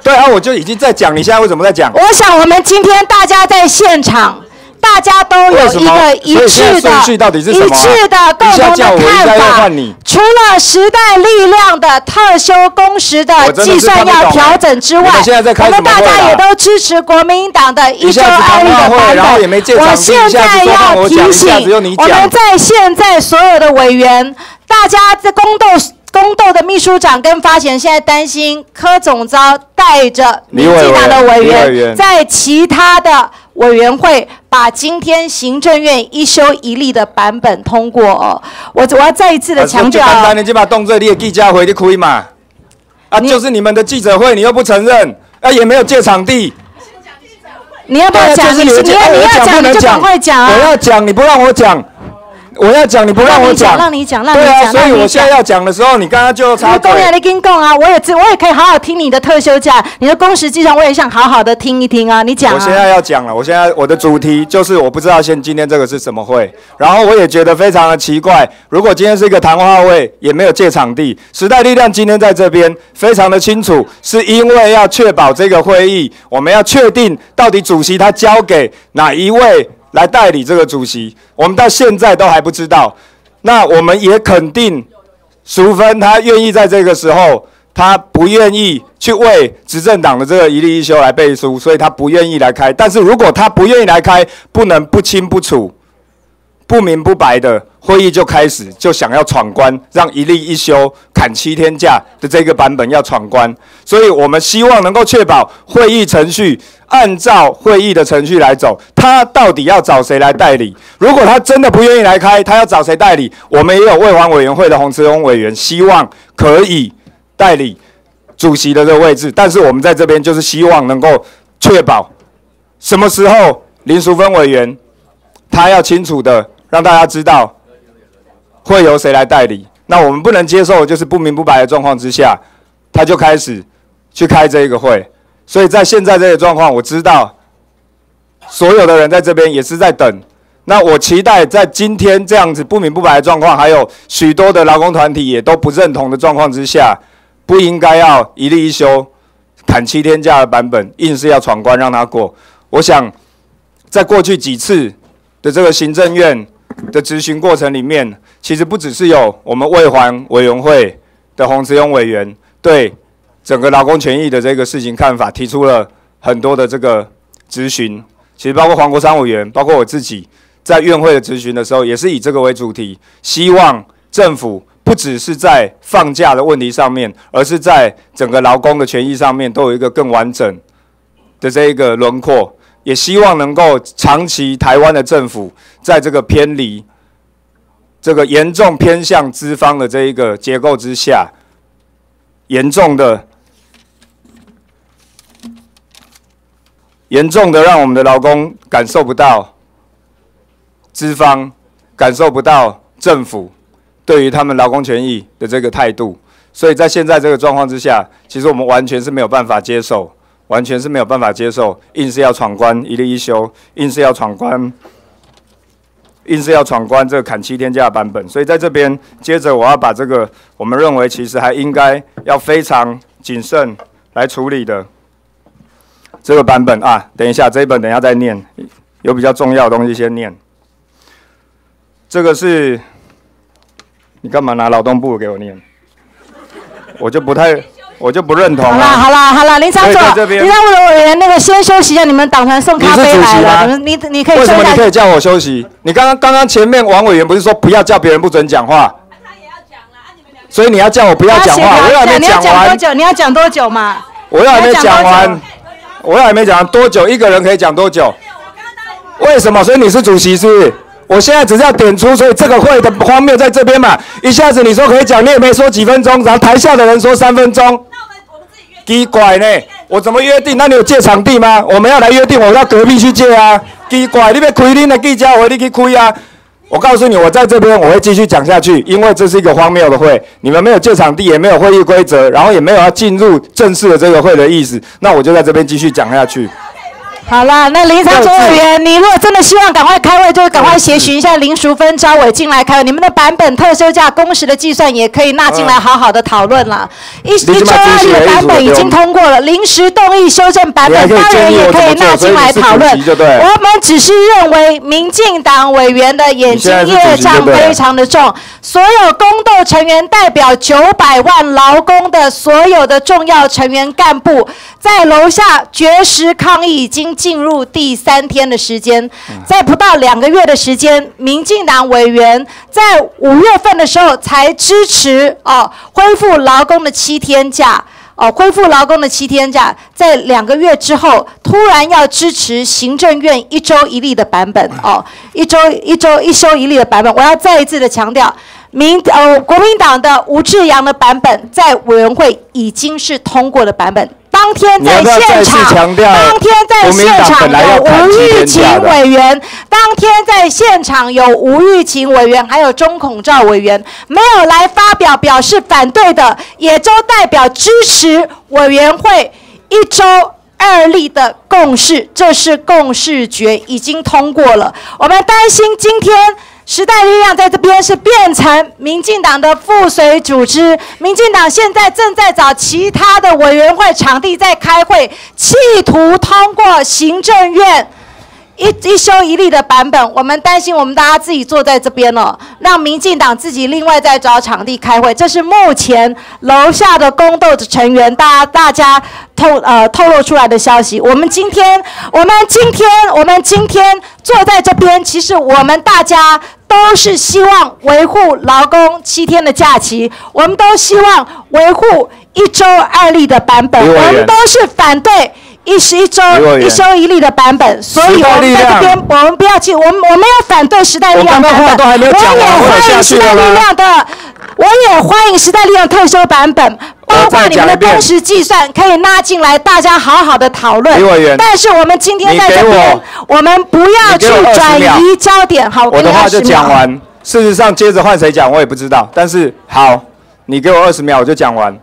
S10: 对啊，我就已经在讲，你现在为什么在讲？
S5: 我想我们今天大家在现场，大家都有一个一致的、一致的共同的看法。除了时代力量的特休工时的计算要调整之外我们大家也都支持国民党的一周二例的版本。我现在要提醒我们在现在所有的委员，大家在宫斗。宫斗的秘书长跟发言人现在担心柯总召带着民进党的委员
S10: 员
S5: 在其他的委员会把今天行政院一修一例的版本通过哦。我我要再一次的强调啊
S10: 简单，你就把动作你也记者会你开嘛。啊，就是你们的记者会，你又不承认，啊，也没有借场地。
S5: 你要不要讲？
S10: 就是你
S5: 要你要
S10: 讲
S5: 讲你就赶快讲啊！
S10: 我要讲，你不让我讲，我要讲，你不让我讲，
S5: 让你讲，让你讲
S10: 对啊，所以。我现在要讲的时候，你刚刚就
S5: 公。呀，你跟讲啊，我也知，我也可以好好听你的特休假，你的工时计算，我也想好好的听一听啊。你讲
S10: 我现在
S5: 啊。
S10: 要讲了，我现在我的主题就是我不知道现今天这个是什么会，然后我也觉得非常的奇怪，如果今天是一个谈话会，也没有借场地，时代力量今天在这边非常的清楚，是因为要确保这个会议，我们要确定到底主席他交给哪一位来代理这个主席，我们到现在都还不知道，那我们也肯定淑芬她愿意在这个时候，她不愿意去为执政党的这个一例一休来背书，所以她不愿意来开。但是如果她不愿意来开，不能不清不楚，不明不白的会议就开始，就想要闯关，让一例一休砍七天假的这个版本要闯关，所以我们希望能够确保会议程序按照会议的程序来走。他到底要找谁来代理？如果他真的不愿意来开，他要找谁代理？我们也有卫环委员会的洪慈荣委员，希望可以代理主席的这个位置。但是我们在这边就是希望能够确保什么时候林淑芬委员他要清楚的。让大家知道会由谁来代理，那我们不能接受就是不明不白的状况之下，他就开始去开这个会，所以在现在这个状况，我知道所有的人在这边也是在等。那我期待在今天这样子不明不白的状况，还有许多的劳工团体也都不认同的状况之下，不应该要一例一休砍七天假的版本，硬是要闯关让他过。我想在过去几次的这个行政院。的执行过程里面，其实不只是有我们卫环委员会的洪慈庸委员对整个劳工权益的这个事情看法，提出了很多的这个咨询。其实包括黄国昌委员，包括我自己在院会的咨询的时候，也是以这个为主题，希望政府不只是在放假的问题上面，而是在整个劳工的权益上面都有一个更完整的这一个轮廓。也希望能够长期台湾的政府在这个偏离、这个严重偏向资方的这一个结构之下，严重的、严重的让我们的劳工感受不到资方感受不到政府对于他们劳工权益的这个态度，所以在现在这个状况之下，其实我们完全是没有办法接受。完全是没有办法接受，硬是要闯关一例一休，硬是要闯关，硬是要闯关这个砍七天假版本。所以在这边，接着我要把这个我们认为其实还应该要非常谨慎来处理的这个版本啊，等一下这一本等一下再念，有比较重要的东西先念。这个是，你干嘛拿劳动部给我念？我就不太。我就不认同。好
S5: 了好了好了，林长总，林长总委员，那个先休息一下，你们党团送咖啡来了，你你可以。
S10: 为什么你可以叫我休息？你刚刚刚刚前面王委员不是说不要叫别人不准讲话？他也要讲了啊，你们两个。所以你要叫我不要讲话，我还没讲完。
S5: 多久？你要讲多久嘛？
S10: 我还没讲完，我还没讲完多久？一个人可以讲多久？为什么？所以你是主席是？我现在只是要点出，所以这个会的荒谬在这边嘛。一下子你说可以讲，你也没说几分钟，然后台下的人说三分钟。那我们我们自己约，奇怪呢，我怎么约定？那你有借场地吗？我们要来约定，我到隔壁去借啊。奇怪，你别开你的记者会，你去开啊。我告诉你，我在这边我会继续讲下去，因为这是一个荒谬的会。你们没有借场地，也没有会议规则，然后也没有要进入正式的这个会的意思，那我就在这边继续讲下去。
S5: 好了，那林长总委员，你如果真的希望赶快开会，就赶快协询一下林淑芬、招伟进来开会。你们的版本特休假工时的计算也可以纳进来，好好的讨论了。一一周二的版本已经通过了，临时动议修正版本当然也可以纳进来讨论。我们只是认为民进党委员的眼睛业障非常的重，所有宫斗成员代表九百万劳工的所有的重要成员干部，在楼下绝食抗议已经。进入第三天的时间，在不到两个月的时间，民进党委员在五月份的时候才支持哦恢复劳工的七天假哦恢复劳工的七天假，在两个月之后突然要支持行政院一周一例的版本哦一周一周一休一例的版本，我要再一次的强调，民呃国民党的吴志阳的版本在委员会已经是通过的版本。当天在现场，当天在现场有吴玉琴委员，当天在现场有吴玉琴委员，还有钟孔照委员，没有来发表表示反对的，也都代表支持委员会一周二例的共识，这是共识决已经通过了。我们担心今天。时代力量在这边是变成民进党的附随组织，民进党现在正在找其他的委员会场地在开会，企图通过行政院一一修一例的版本，我们担心我们大家自己坐在这边了，让民进党自己另外再找场地开会。这是目前楼下的宫斗的成员，大家大家透呃透露出来的消息。我们今天，我们今天，我们今天坐在这边，其实我们大家都是希望维护劳工七天的假期，我们都希望维护一周二例的版本，我们都是反对。一十一周一修一例的版本，所以我们在这边，我们不要去，我们我们要反对时代力量版本，我也欢迎时代力量的，我也欢迎时代力量特休版本，包括你们的工时计算可以拉进来，大家好好的讨论。但是我们今天在这边，我们不要去转移焦点。好，
S10: 我的话就讲完。事实上，接着换谁讲我也不知道，但是好，你给我二十秒我就讲完。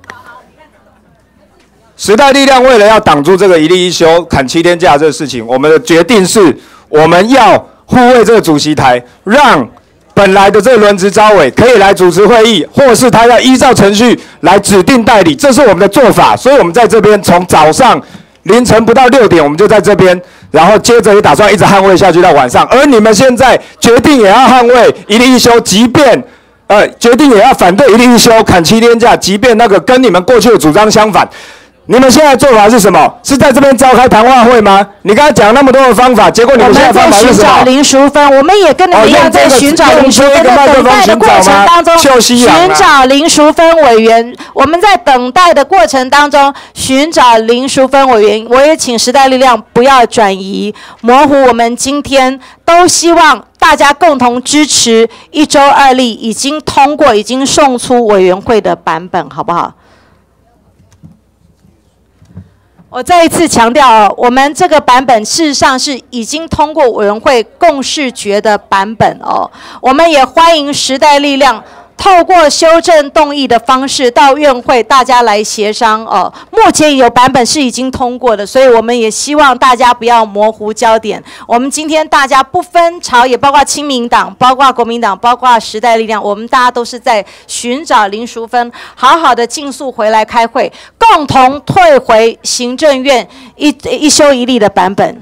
S10: 时代力量为了要挡住这个一例一休砍七天假这个事情，我们的决定是，我们要护卫这个主席台，让本来的这轮值招委可以来主持会议，或是他要依照程序来指定代理，这是我们的做法。所以，我们在这边从早上凌晨不到六点，我们就在这边，然后接着也打算一直捍卫下去到晚上。而你们现在决定也要捍卫一例一休，即便呃决定也要反对一例一休砍七天假，即便那个跟你们过去的主张相反。你们现在做法是什么？是在这边召开谈话会吗？你刚才讲那么多的方法，结果你们现在方法是什么？
S5: 我们在寻找林淑芬，我们也跟你们一样在寻找林淑芬的等待的过程当中，寻找林淑芬委员。我们在等待的过程当中寻找林淑芬委员。我也请时代力量不要转移模糊。我们今天都希望大家共同支持一周二例已经通过、已经送出委员会的版本，好不好？我再一次强调哦，我们这个版本事实上是已经通过委员会共识决的版本哦，我们也欢迎时代力量。透过修正动议的方式到院会，大家来协商哦。目前有版本是已经通过的，所以我们也希望大家不要模糊焦点。我们今天大家不分朝野，包括亲民党、包括国民党、包括时代力量，我们大家都是在寻找林淑芬，好好的尽速回来开会，共同退回行政院一一修一例的版本。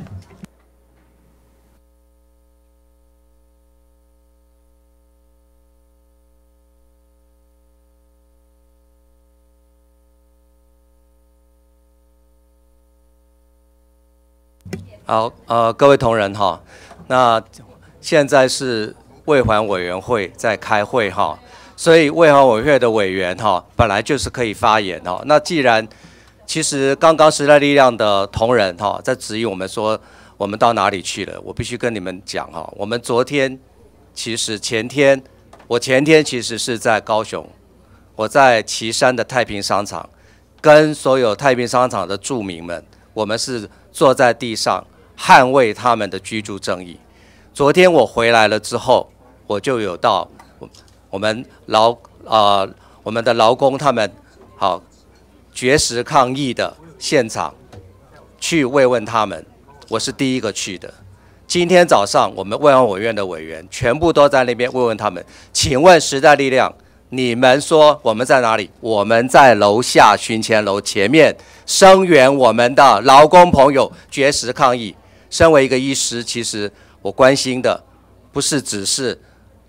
S3: 好，呃，各位同仁哈，那现在是卫环委员会在开会哈，所以卫环委员会的委员哈，本来就是可以发言哈。那既然其实刚刚时代力量的同仁哈，在质疑我们说我们到哪里去了，我必须跟你们讲哈，我们昨天其实前天，我前天其实是在高雄，我在旗山的太平商场，跟所有太平商场的住民们，我们是坐在地上。捍卫他们的居住正义。昨天我回来了之后，我就有到我们劳呃我们的劳工他们好绝食抗议的现场去慰问他们，我是第一个去的。今天早上我们慰安委员的委员全部都在那边慰问他们。请问时代力量，你们说我们在哪里？我们在楼下巡前楼前面声援我们的劳工朋友绝食抗议。身为一个医师，其实我关心的不是只是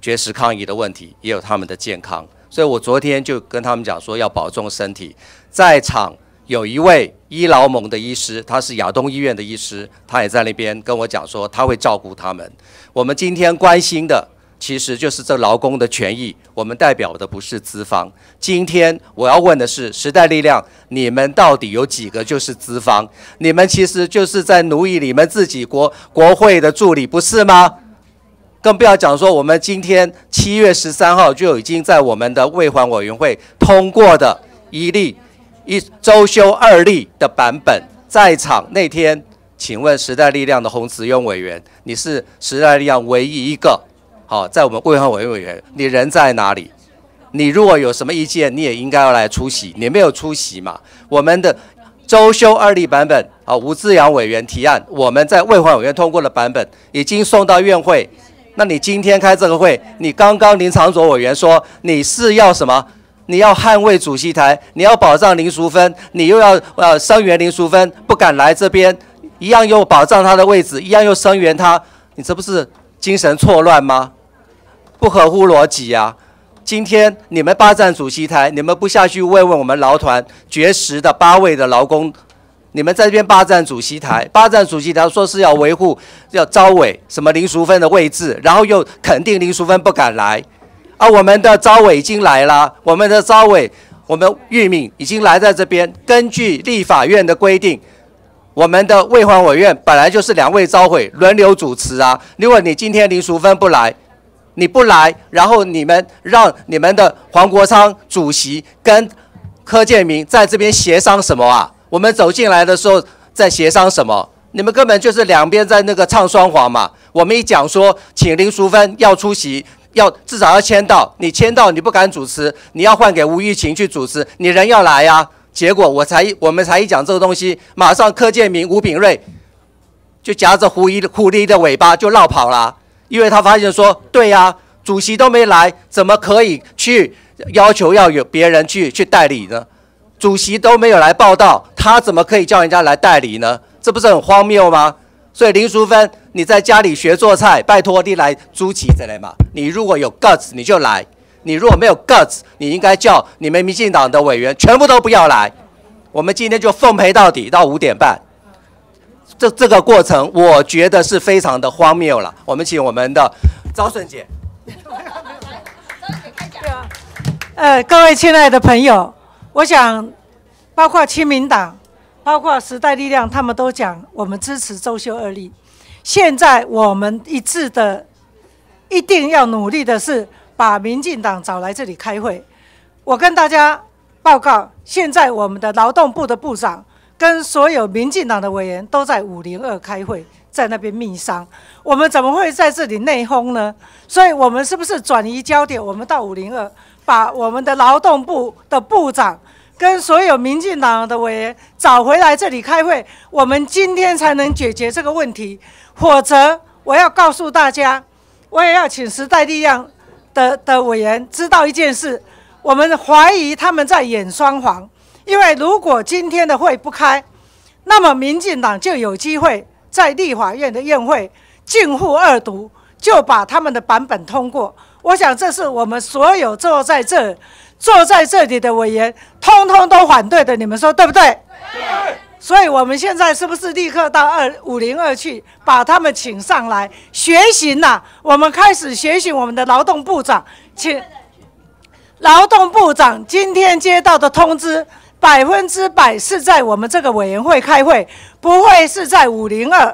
S3: 绝食抗议的问题，也有他们的健康。所以我昨天就跟他们讲说要保重身体。在场有一位医劳盟的医师，他是亚东医院的医师，他也在那边跟我讲说他会照顾他们。我们今天关心的。其实就是这劳工的权益，我们代表的不是资方。今天我要问的是，时代力量，你们到底有几个就是资方？你们其实就是在奴役你们自己国国会的助理，不是吗？更不要讲说，我们今天七月十三号就已经在我们的卫环委员会通过的一例一周休二例的版本，在场那天，请问时代力量的洪慈庸委员，你是时代力量唯一一个。好，在我们卫环委委员，你人在哪里？你如果有什么意见，你也应该要来出席。你没有出席嘛？我们的周休二例版本，啊，吴志阳委员提案，我们在卫环委员通过的版本已经送到院会。那你今天开这个会，你刚刚林长佐委员说你是要什么？你要捍卫主席台，你要保障林淑芬，你又要呃声援林淑芬，不敢来这边一样又保障他的位置，一样又声援他，你这不是精神错乱吗？不合乎逻辑啊！今天你们霸占主席台，你们不下去慰问我们劳团绝食的八位的劳工，你们在这边霸占主席台，霸占主席台说是要维护要招委什么林淑芬的位置，然后又肯定林淑芬不敢来，而我们的招委已经来了，我们的招委，我们玉敏已经来在这边，根据立法院的规定，我们的卫环委员本来就是两位招委轮流主持啊，如果你今天林淑芬不来。你不来，然后你们让你们的黄国昌主席跟柯建明在这边协商什么啊？我们走进来的时候在协商什么？你们根本就是两边在那个唱双簧嘛。我们一讲说，请林淑芬要出席，要至少要签到，你签到你不敢主持，你要换给吴玉琴去主持，你人要来呀。结果我才我们才一讲这个东西，马上柯建明、吴炳瑞就夹着狐狸狐狸的尾巴就绕跑了。因为他发现说，对呀，主席都没来，怎么可以去要求要有别人去去代理呢？主席都没有来报道，他怎么可以叫人家来代理呢？这不是很荒谬吗？所以林淑芬，你在家里学做菜，拜托你来朱旗这来嘛。你如果有 guts，你就来；你如果没有 guts，你应该叫你们民进党的委员全部都不要来。我们今天就奉陪到底，到五点半。这这个过程，我觉得是非常的荒谬了。我们请我们的招顺姐。
S13: 呃，各位亲爱的朋友，我想，包括亲民党，包括时代力量，他们都讲我们支持周秀二力。现在我们一致的，一定要努力的是把民进党找来这里开会。我跟大家报告，现在我们的劳动部的部长。跟所有民进党的委员都在五零二开会，在那边密商，我们怎么会在这里内讧呢？所以，我们是不是转移焦点？我们到五零二，把我们的劳动部的部长跟所有民进党的委员找回来这里开会，我们今天才能解决这个问题。否则，我要告诉大家，我也要请时代力量的的委员知道一件事：我们怀疑他们在演双簧。因为如果今天的会不开，那么民进党就有机会在立法院的院会近乎二读，就把他们的版本通过。我想这是我们所有坐在这坐在这里的委员通通都反对的。你们说对不对？对。所以我们现在是不是立刻到二五零二去把他们请上来学习呐？我们开始学习我们的劳动部长，请劳动部长今天接到的通知。百分之百是在我们这个委员会开会，不会是在五零二，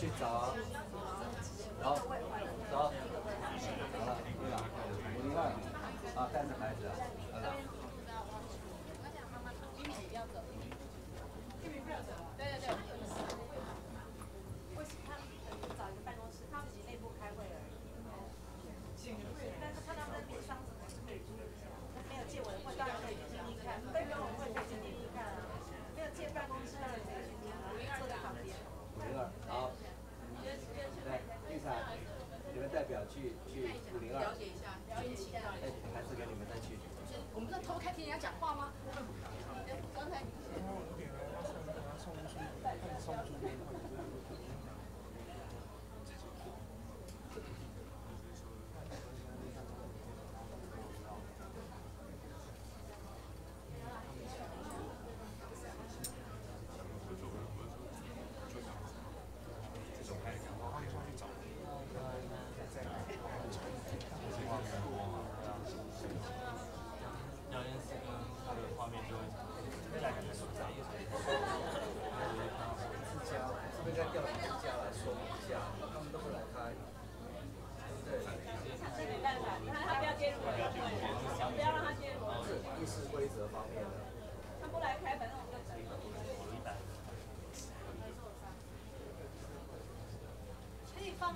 S13: 去找，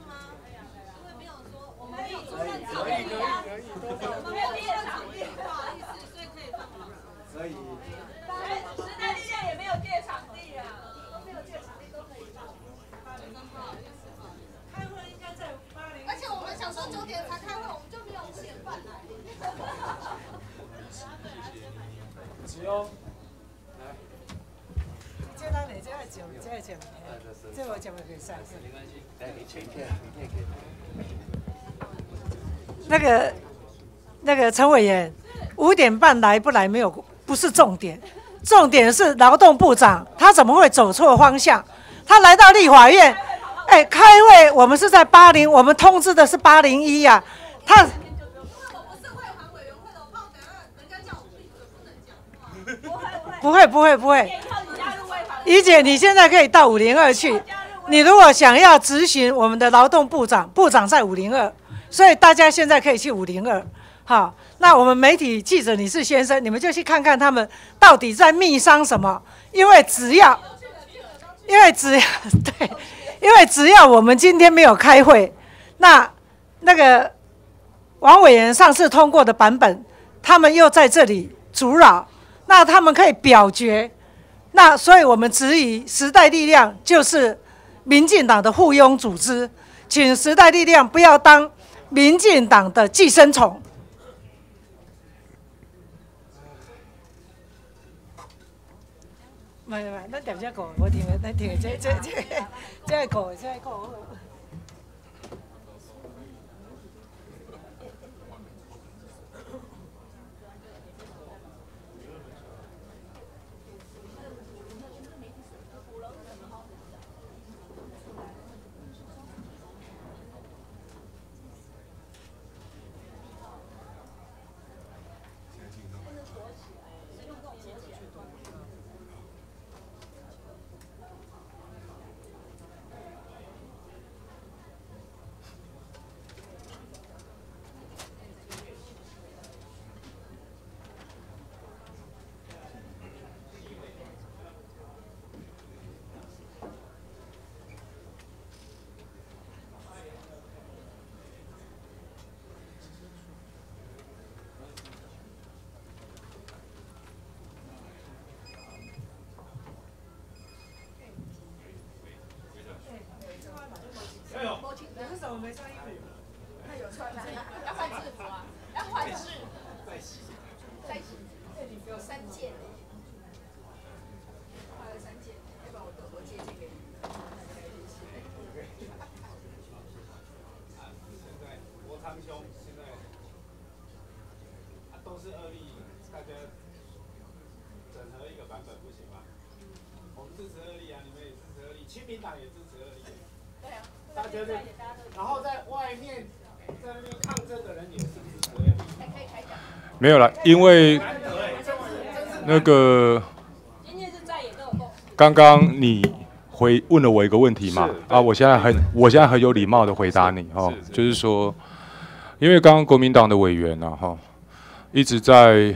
S13: 吗？个那个陈委员，五点半来不来没有不是重点，重点是劳动部长他怎么会走错方向？他来到立法院，哎，开会我们是在八零，我们通知的是八零一呀，他。不会不会不会，怡姐，你现在可以到五零二去。你如果想要执行我们的劳动部长，部长在五零二，所以大家现在可以去五零二。好，那我们媒体记者你是先生，你们就去看看他们到底在密商什么。因为只要，因为只要 对，因为只要我们今天没有开会，那那个王委员上次通过的版本，他们又在这里阻扰。那他们可以表决，那所以我们质疑时代力量就是民进党的附庸组织，请时代力量不要当民进党的寄生虫。唔系唔系，咱点只讲，我听嘅，咱听嘅，这这这这系讲，这系讲。
S14: 没有了，因为那个刚刚你回问了我一个问题嘛，啊，我现在很，我现在很有礼貌的回答你哦，就是说，因为刚刚国民党的委员呢，哈，一直在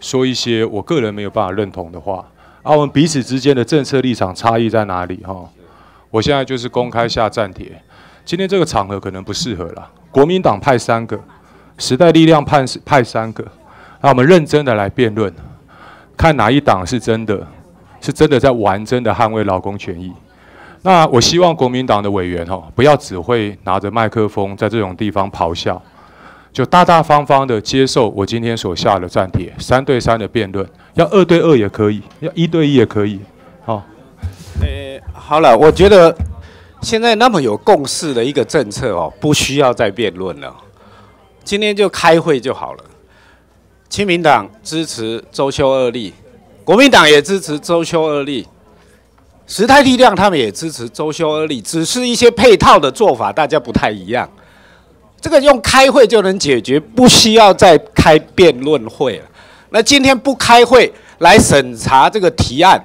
S14: 说一些我个人没有办法认同的话，啊，我们彼此之间的政策立场差异在哪里？哈，我现在就是公开下战帖，今天这个场合可能不适合了，国民党派三个。时代力量派派三个，那我们认真的来辩论，看哪一党是真的，是真的在玩真的捍卫劳工权益。那我希望国民党的委员哈，不要只会拿着麦克风在这种地方咆哮，就大大方方的接受我今天所下的战帖，三对三的辩论，要二对二也可以，要一对一也可以。好，
S15: 呃，好了，我觉得现在那么有共识的一个政策哦，不需要再辩论了。今天就开会就好了。亲民党支持周休二例，国民党也支持周休二例，时代力量他们也支持周休二例，只是一些配套的做法大家不太一样。这个用开会就能解决，不需要再开辩论会了。那今天不开会来审查这个提案，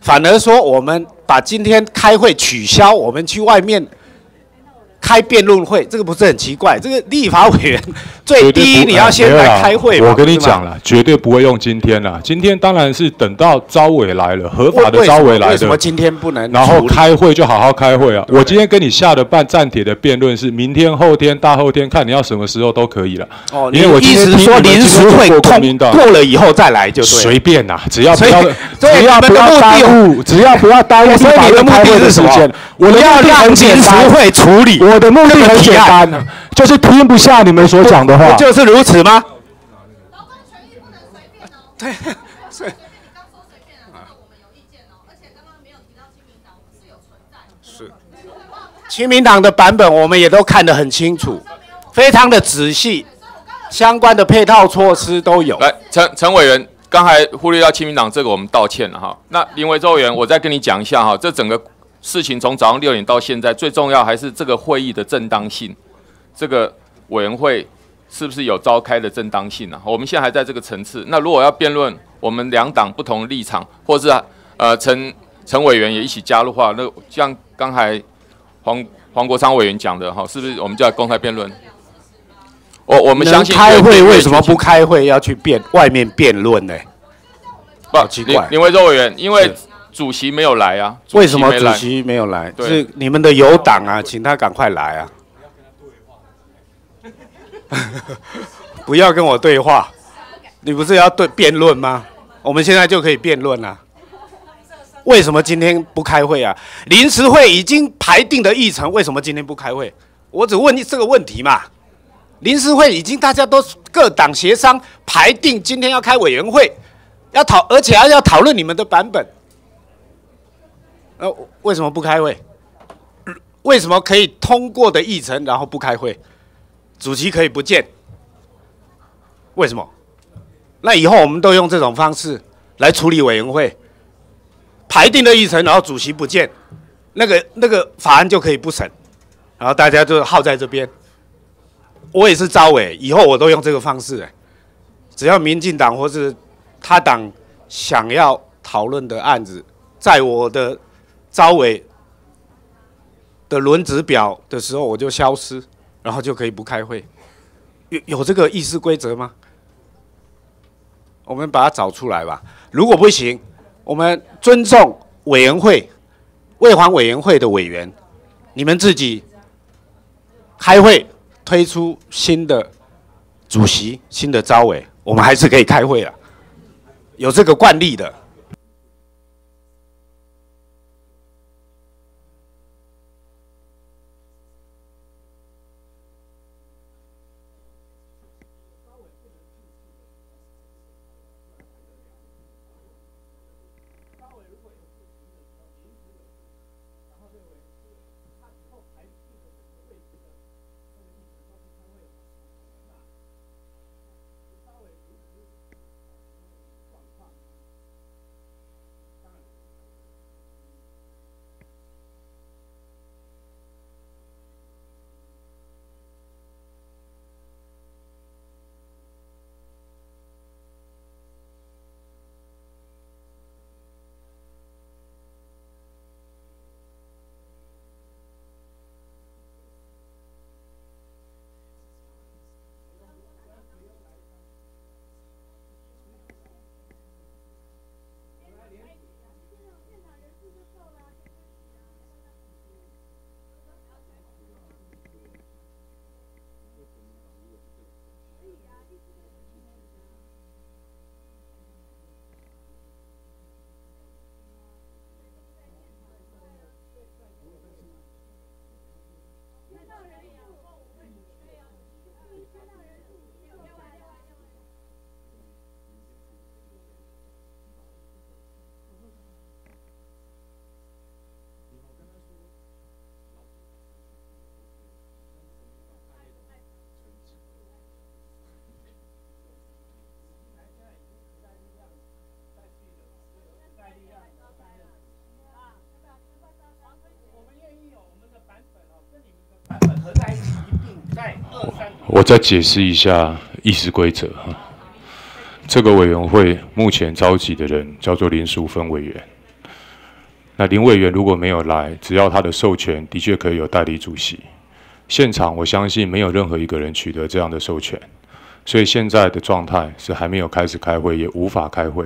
S15: 反而说我们把今天开会取消，我们去外面开辩论会，这个不是很奇怪？这个立法委员最低你要先来开会。
S14: 我跟你讲了，绝对不会用今天了。今天当然是等到招委来了，合法的招委来了。
S15: 为什么今天不能？
S14: 然后开会就好好开会啊！我今天跟你下的办暂帖的辩论是明天、后天、大后天，看你要什么时候都可以了。哦，
S15: 因为我意思说临时会通过了以后再来就
S14: 随便呐，只要不要只要不要耽误，只要不要耽误。
S15: 所以你的目的是什么？
S14: 我要让临时会处理。我的目的很简单，就是听不下你们所讲的话。
S15: 就是如此吗？
S12: 对，
S15: 是。是。亲民党的版本我们也都看得很清楚，非常的仔细，相关的配套措施都有。
S2: 来，陈陈委员，刚才忽略到亲民党这个，我们道歉了哈。那林维洲委员，我再跟你讲一下哈，这整个。事情从早上六点到现在，最重要还是这个会议的正当性，这个委员会是不是有召开的正当性呢？我们现在还在这个层次。那如果要辩论我们两党不同立场，或是呃陈陈委员也一起加入话，那像刚才黄黄国昌委员讲的哈，是不是我们就要公开辩论？我我们相信
S15: 开会为什么不开会要去辩外面辩论呢？
S2: 不
S15: 奇怪，
S2: 林维洲委员因为。主席没有来啊？
S15: 为什么主席没有来？是你们的友党啊，请他赶快来啊！不要跟我对话，你不是要对辩论吗？我们现在就可以辩论啊。为什么今天不开会啊？临时会已经排定的议程，为什么今天不开会？我只问你这个问题嘛。临时会已经大家都各党协商排定，今天要开委员会，要讨，而且还要讨论你们的版本。呃，为什么不开会？为什么可以通过的议程，然后不开会？主席可以不见？为什么？那以后我们都用这种方式来处理委员会排定的议程，然后主席不见，那个那个法案就可以不审，然后大家就耗在这边。我也是招委，以后我都用这个方式，只要民进党或是他党想要讨论的案子，在我的。招委的轮值表的时候，我就消失，然后就可以不开会。有有这个议事规则吗？我们把它找出来吧。如果不行，我们尊重委员会、卫环委员会的委员，你们自己开会推出新的主席、新的招委，我们还是可以开会了。有这个惯例的。
S14: 我再解释一下议事规则哈。这个委员会目前召集的人叫做林淑芬委员。那林委员如果没有来，只要他的授权，的确可以有代理主席。现场我相信没有任何一个人取得这样的授权，所以现在的状态是还没有开始开会，也无法开会。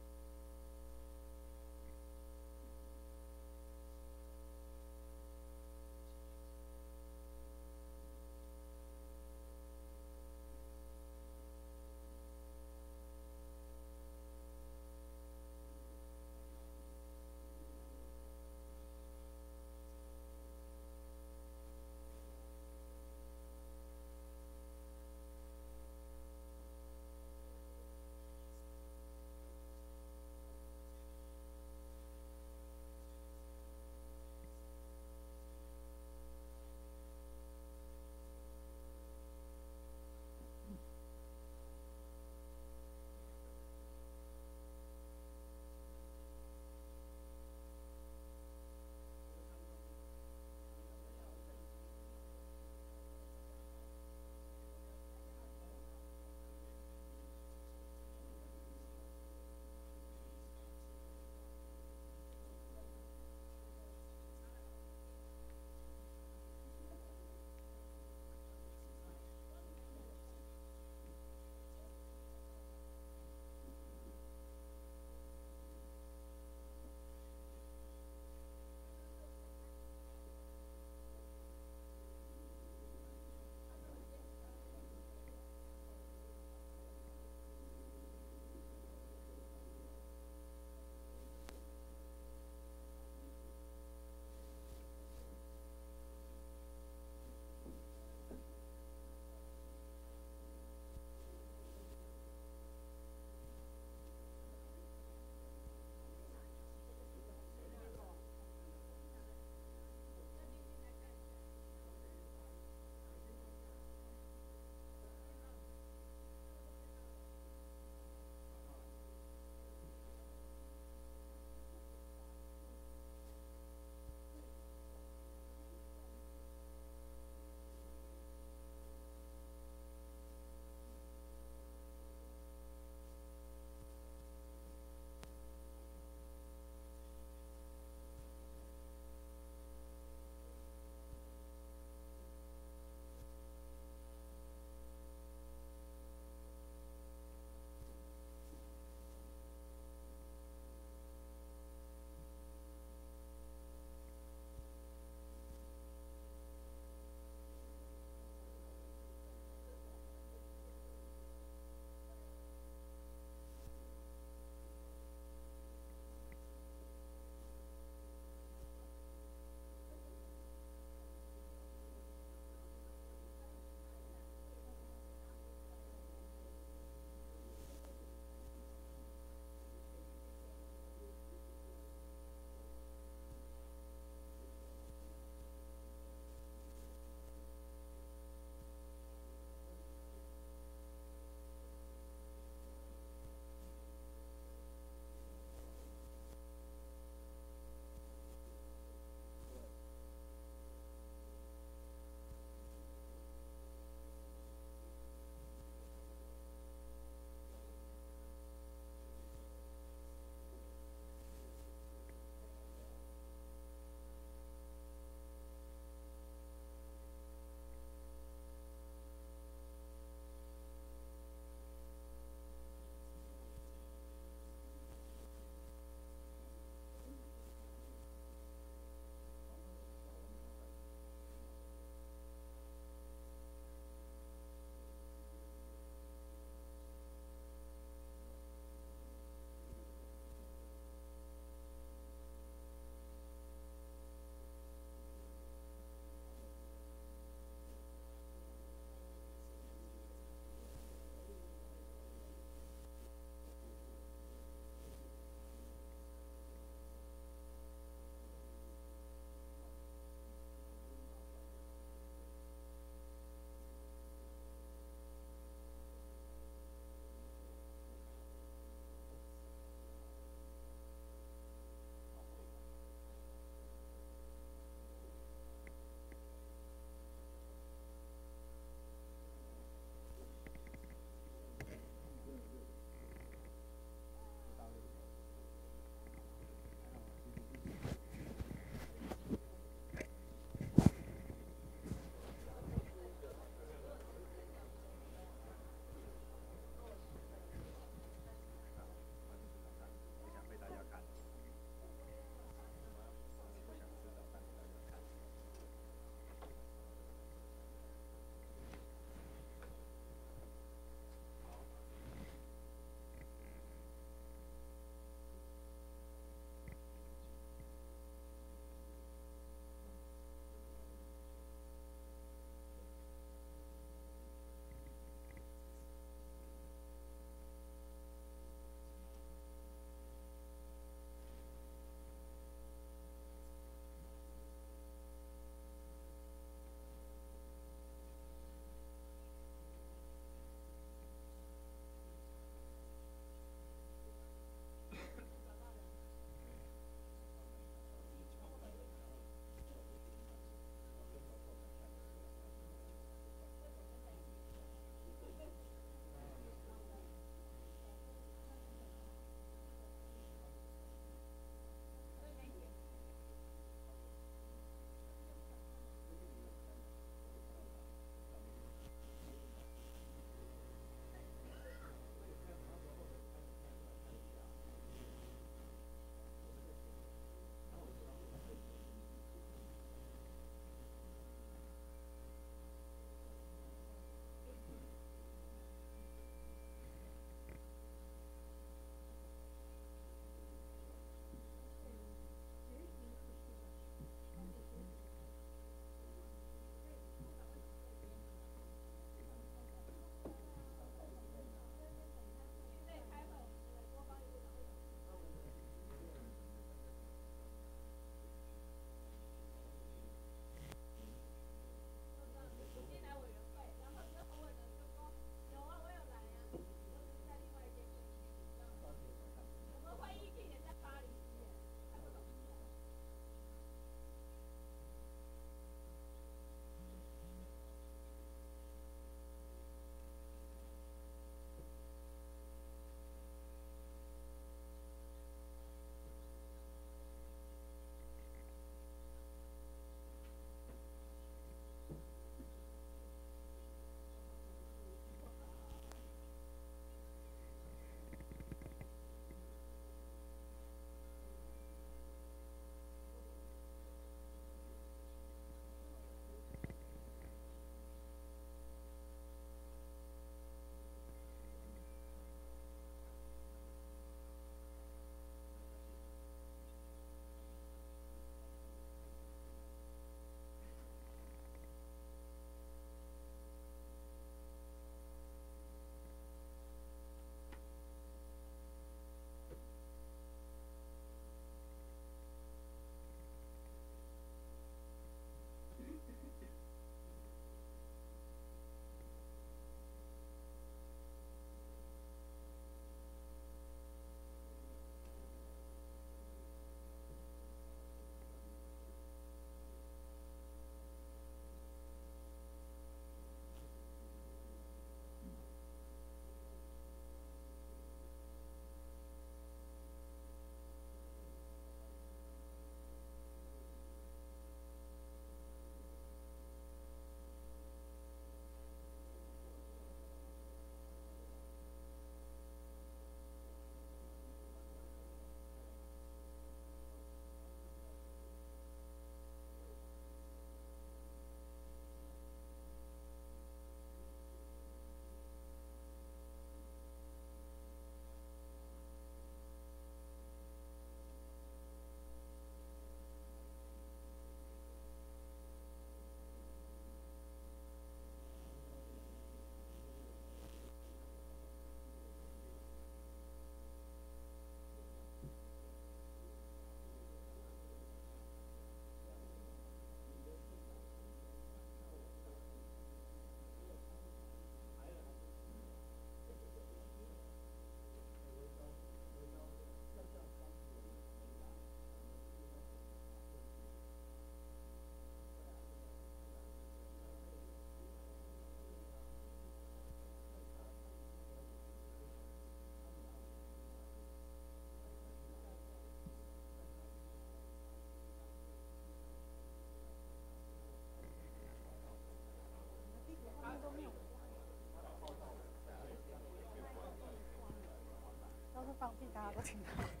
S14: 放屁，大家都听到。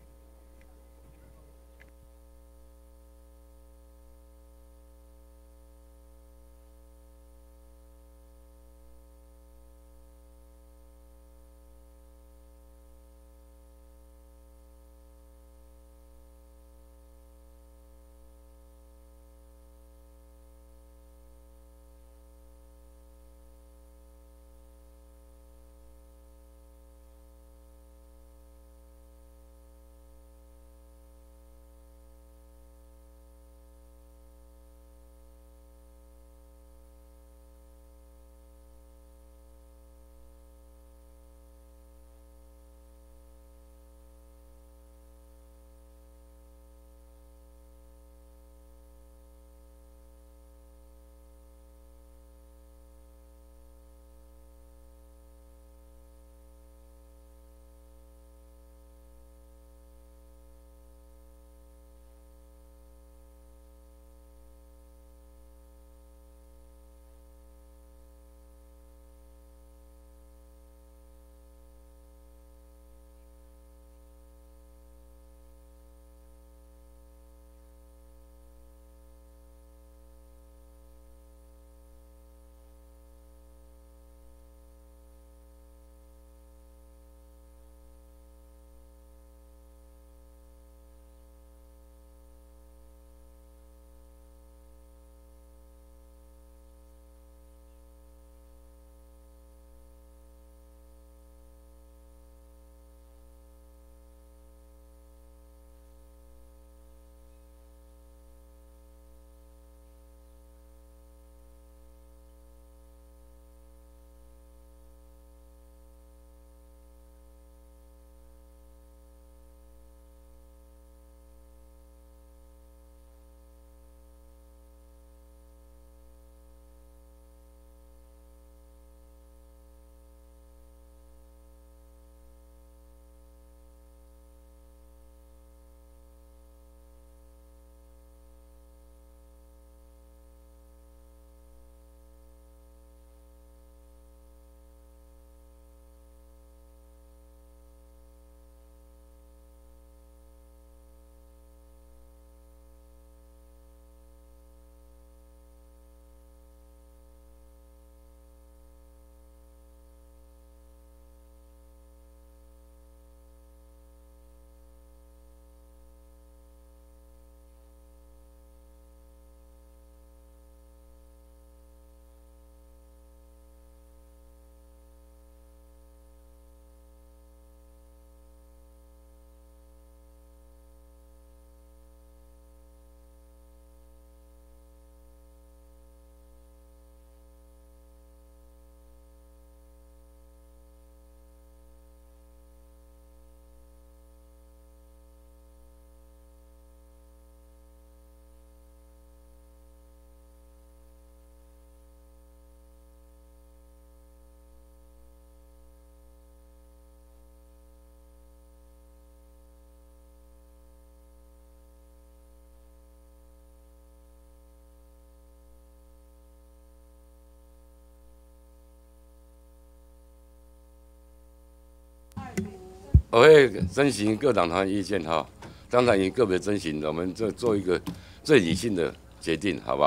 S16: 我会征询各党团意见哈，当然以个别征询，我们做做一个最理性的决定，好不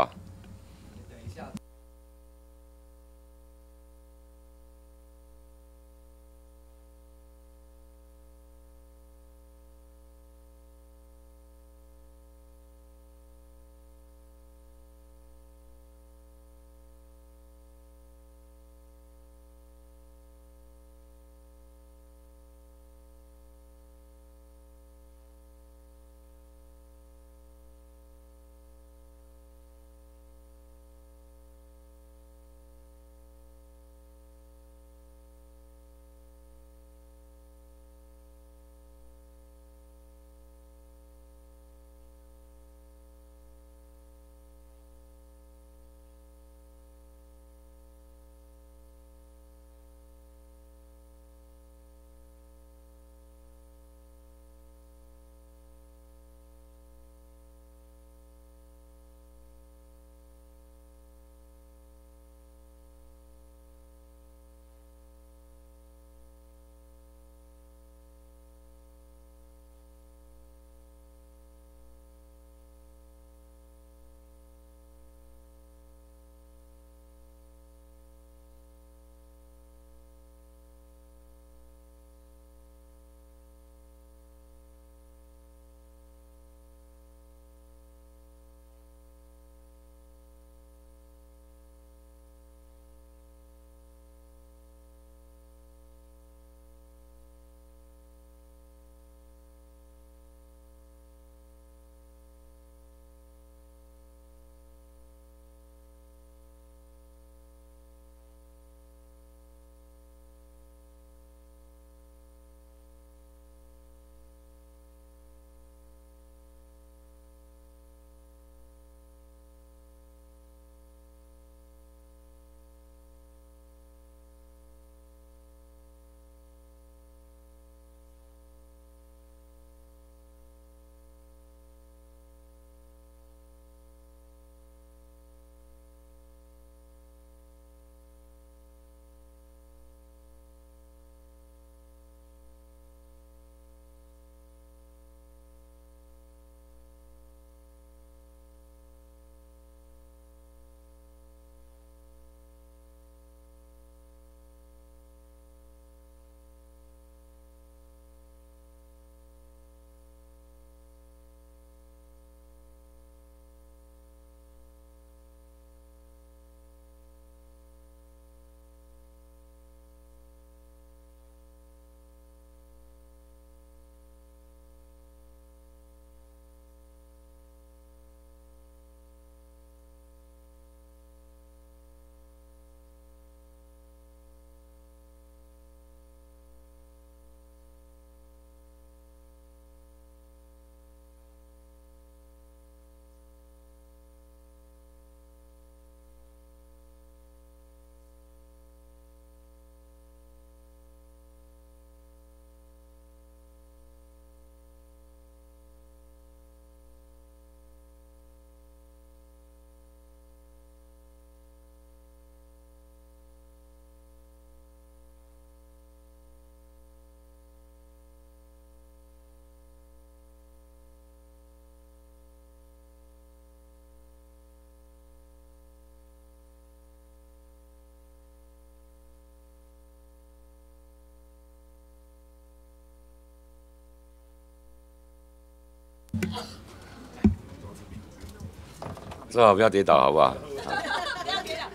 S16: 最好不要跌倒，好不好？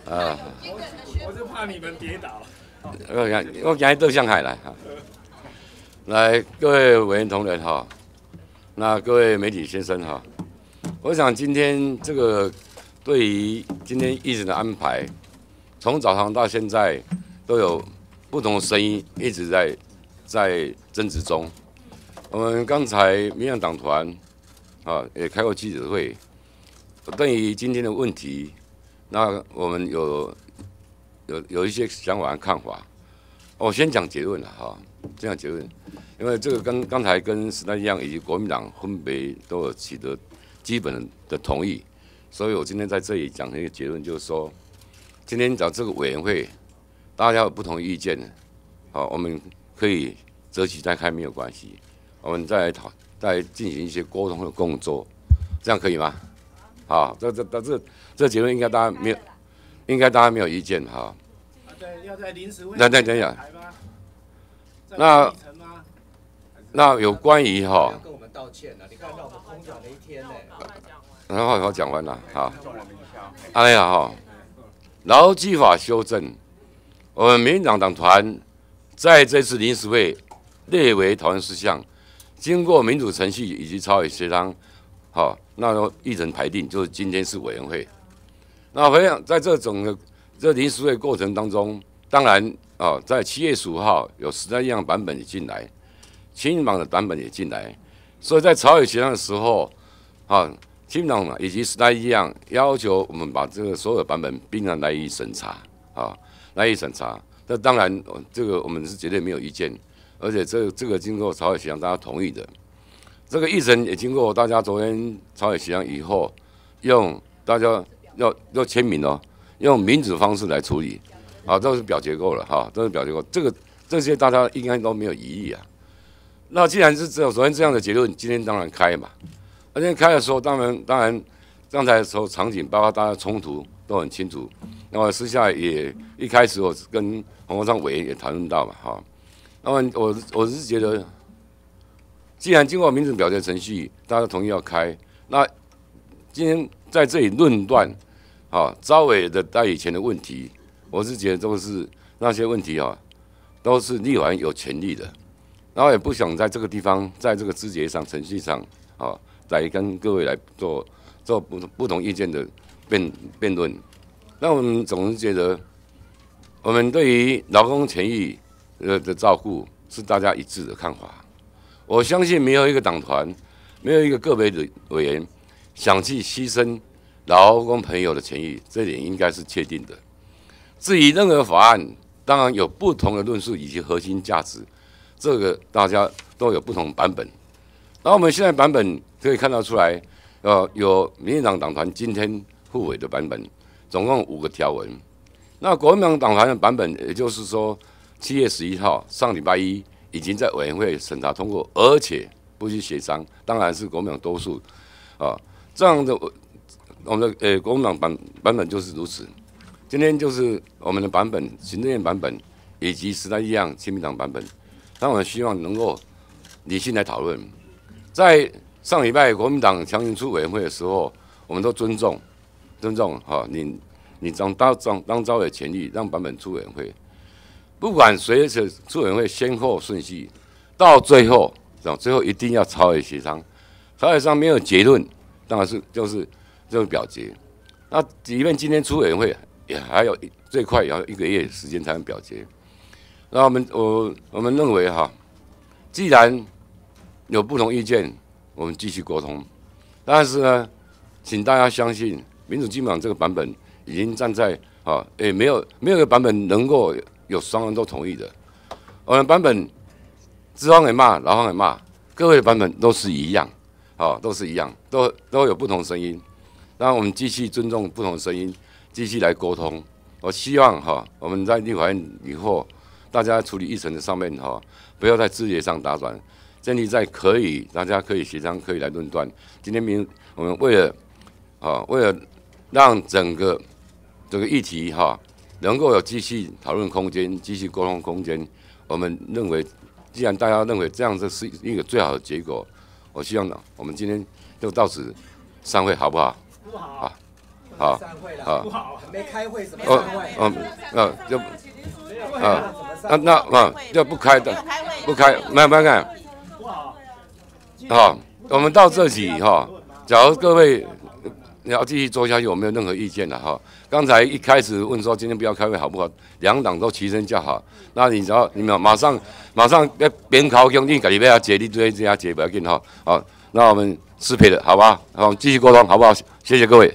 S16: 啊，
S2: 我就怕你们跌倒。
S16: 我讲，我讲到上海来哈，来各位委员同仁哈，那各位媒体先生哈，我想今天这个对于今天议程的安排，从早上到现在都有不同的声音一直在在争执中。我们刚才民进党团啊也开过记者会，对于今天的问题，那我们有。有有一些想法和看法，我先讲结论了哈，先讲结论，因为这个跟刚才跟时代一样，以及国民党分别都有取得基本的同意，所以我今天在这里讲一个结论，就是说，今天找这个委员会，大家有不同意见，好，我们可以择期再开没有关系，我们再来讨，再进行一些沟通的工作，这样可以吗？好，这这这这这结论应该大家没有。应该大家没有意见哈。
S2: 对，要在临时会。
S16: 那那等一下。那那有关于哈。
S6: 跟我们道歉了，你看到我们空转了一天呢。
S16: 然后我讲完了好。哎呀哈，劳基法修正，我们民进党党团在这次临时会列为讨论事项，经过民主程序以及朝野协商，好，那议程排定就是今天是委员会。那培养在这种的这临时会过程当中，当然啊，在七月十五号有十三样版本也进来，亲党的版本也进来，所以在朝野协商的时候，啊，亲党以及时代一样要求我们把这个所有版本并案来一审查，啊，来一审查。那当然，这个我们是绝对没有意见，而且这这个经过朝野协商大家同意的，这个议程也经过大家昨天朝野协商以后，用大家。要要签名哦，用民主方式来处理，啊，都是表结构了哈，都是表结构，这个这些大家应该都没有疑义啊。那既然是只有昨天这样的结论，今天当然开嘛。那今天开的时候，当然当然刚才的时候场景，包括大家冲突都很清楚。那么私下也一开始我跟黄国昌委员也谈论到嘛，哈。那么我我是觉得，既然经过民主表决程序，大家同意要开，那今天在这里论断。啊，招委的代以前的问题，我是觉得都是那些问题啊，都是立法有权利的，然后也不想在这个地方，在这个枝节上、程序上，啊，来跟各位来做做不不同意见的辩辩论。那我们总是觉得，我们对于劳工权益呃的照顾是大家一致的看法。我相信没有一个党团，没有一个个别的委员想去牺牲。劳工朋友的权益，这点应该是确定的。至于任何法案，当然有不同的论述以及核心价值，这个大家都有不同版本。那我们现在版本可以看到出来，呃，有民进党党团今天互委的版本，总共五个条文。那国民党党团的版本，也就是说，七月十一号上礼拜一已经在委员会审查通过，而且不去协商，当然是国民党多数啊这样的。我们的呃，国民党版版本就是如此。今天就是我们的版本，行政院版本以及时代一样亲民党版本。那我们希望能够理性来讨论。在上礼拜国民党强行出委员会的时候，我们都尊重，尊重哈，你你当当当当招委权利，让版本出委员会。不管谁是出委会先后顺序，到最后，最后一定要朝野协商。朝野上没有结论，当然是就是。就是表决，那即便今天出委会，也还有最快也要一个月时间才能表决。那我们我我们认为哈，既然有不同意见，我们继续沟通。但是呢，请大家相信，民主基本上这个版本已经站在啊，也，没有没有一个版本能够有双人都同意的。我们版本资方也骂，劳方也骂，各位版本都是一样，好，都是一样，都都有不同声音。那我们继续尊重不同声音，继续来沟通。我希望哈，我们在立法院以后，大家处理议程的上面哈，不要在字节上打转，建立在可以，大家可以协商，可以来论断。今天明我们为了啊，为了让整个这个议题哈，能够有继续讨论空间，继续沟通空间，我们认为，既然大家认为这样子是一个最好的结果，我希望呢，我们今天就到此散会，好不好？
S6: 不好。
S16: 好。
S6: 散会了。不好，没开会什么散会？嗯
S16: 嗯，就啊，那那啊，就不开的，不开，没有没有看。不好。好，我们到这里哈，假如各位。你要继续做下去，我没有任何意见了哈。刚才一开始问说今天不要开会好不好？两党都齐声叫好。那你只要你们马上马上要边考兄弟，赶紧要接力对这样接不要紧哈。好，那我们适配的好吧？好，继续沟通好不好？谢谢各位。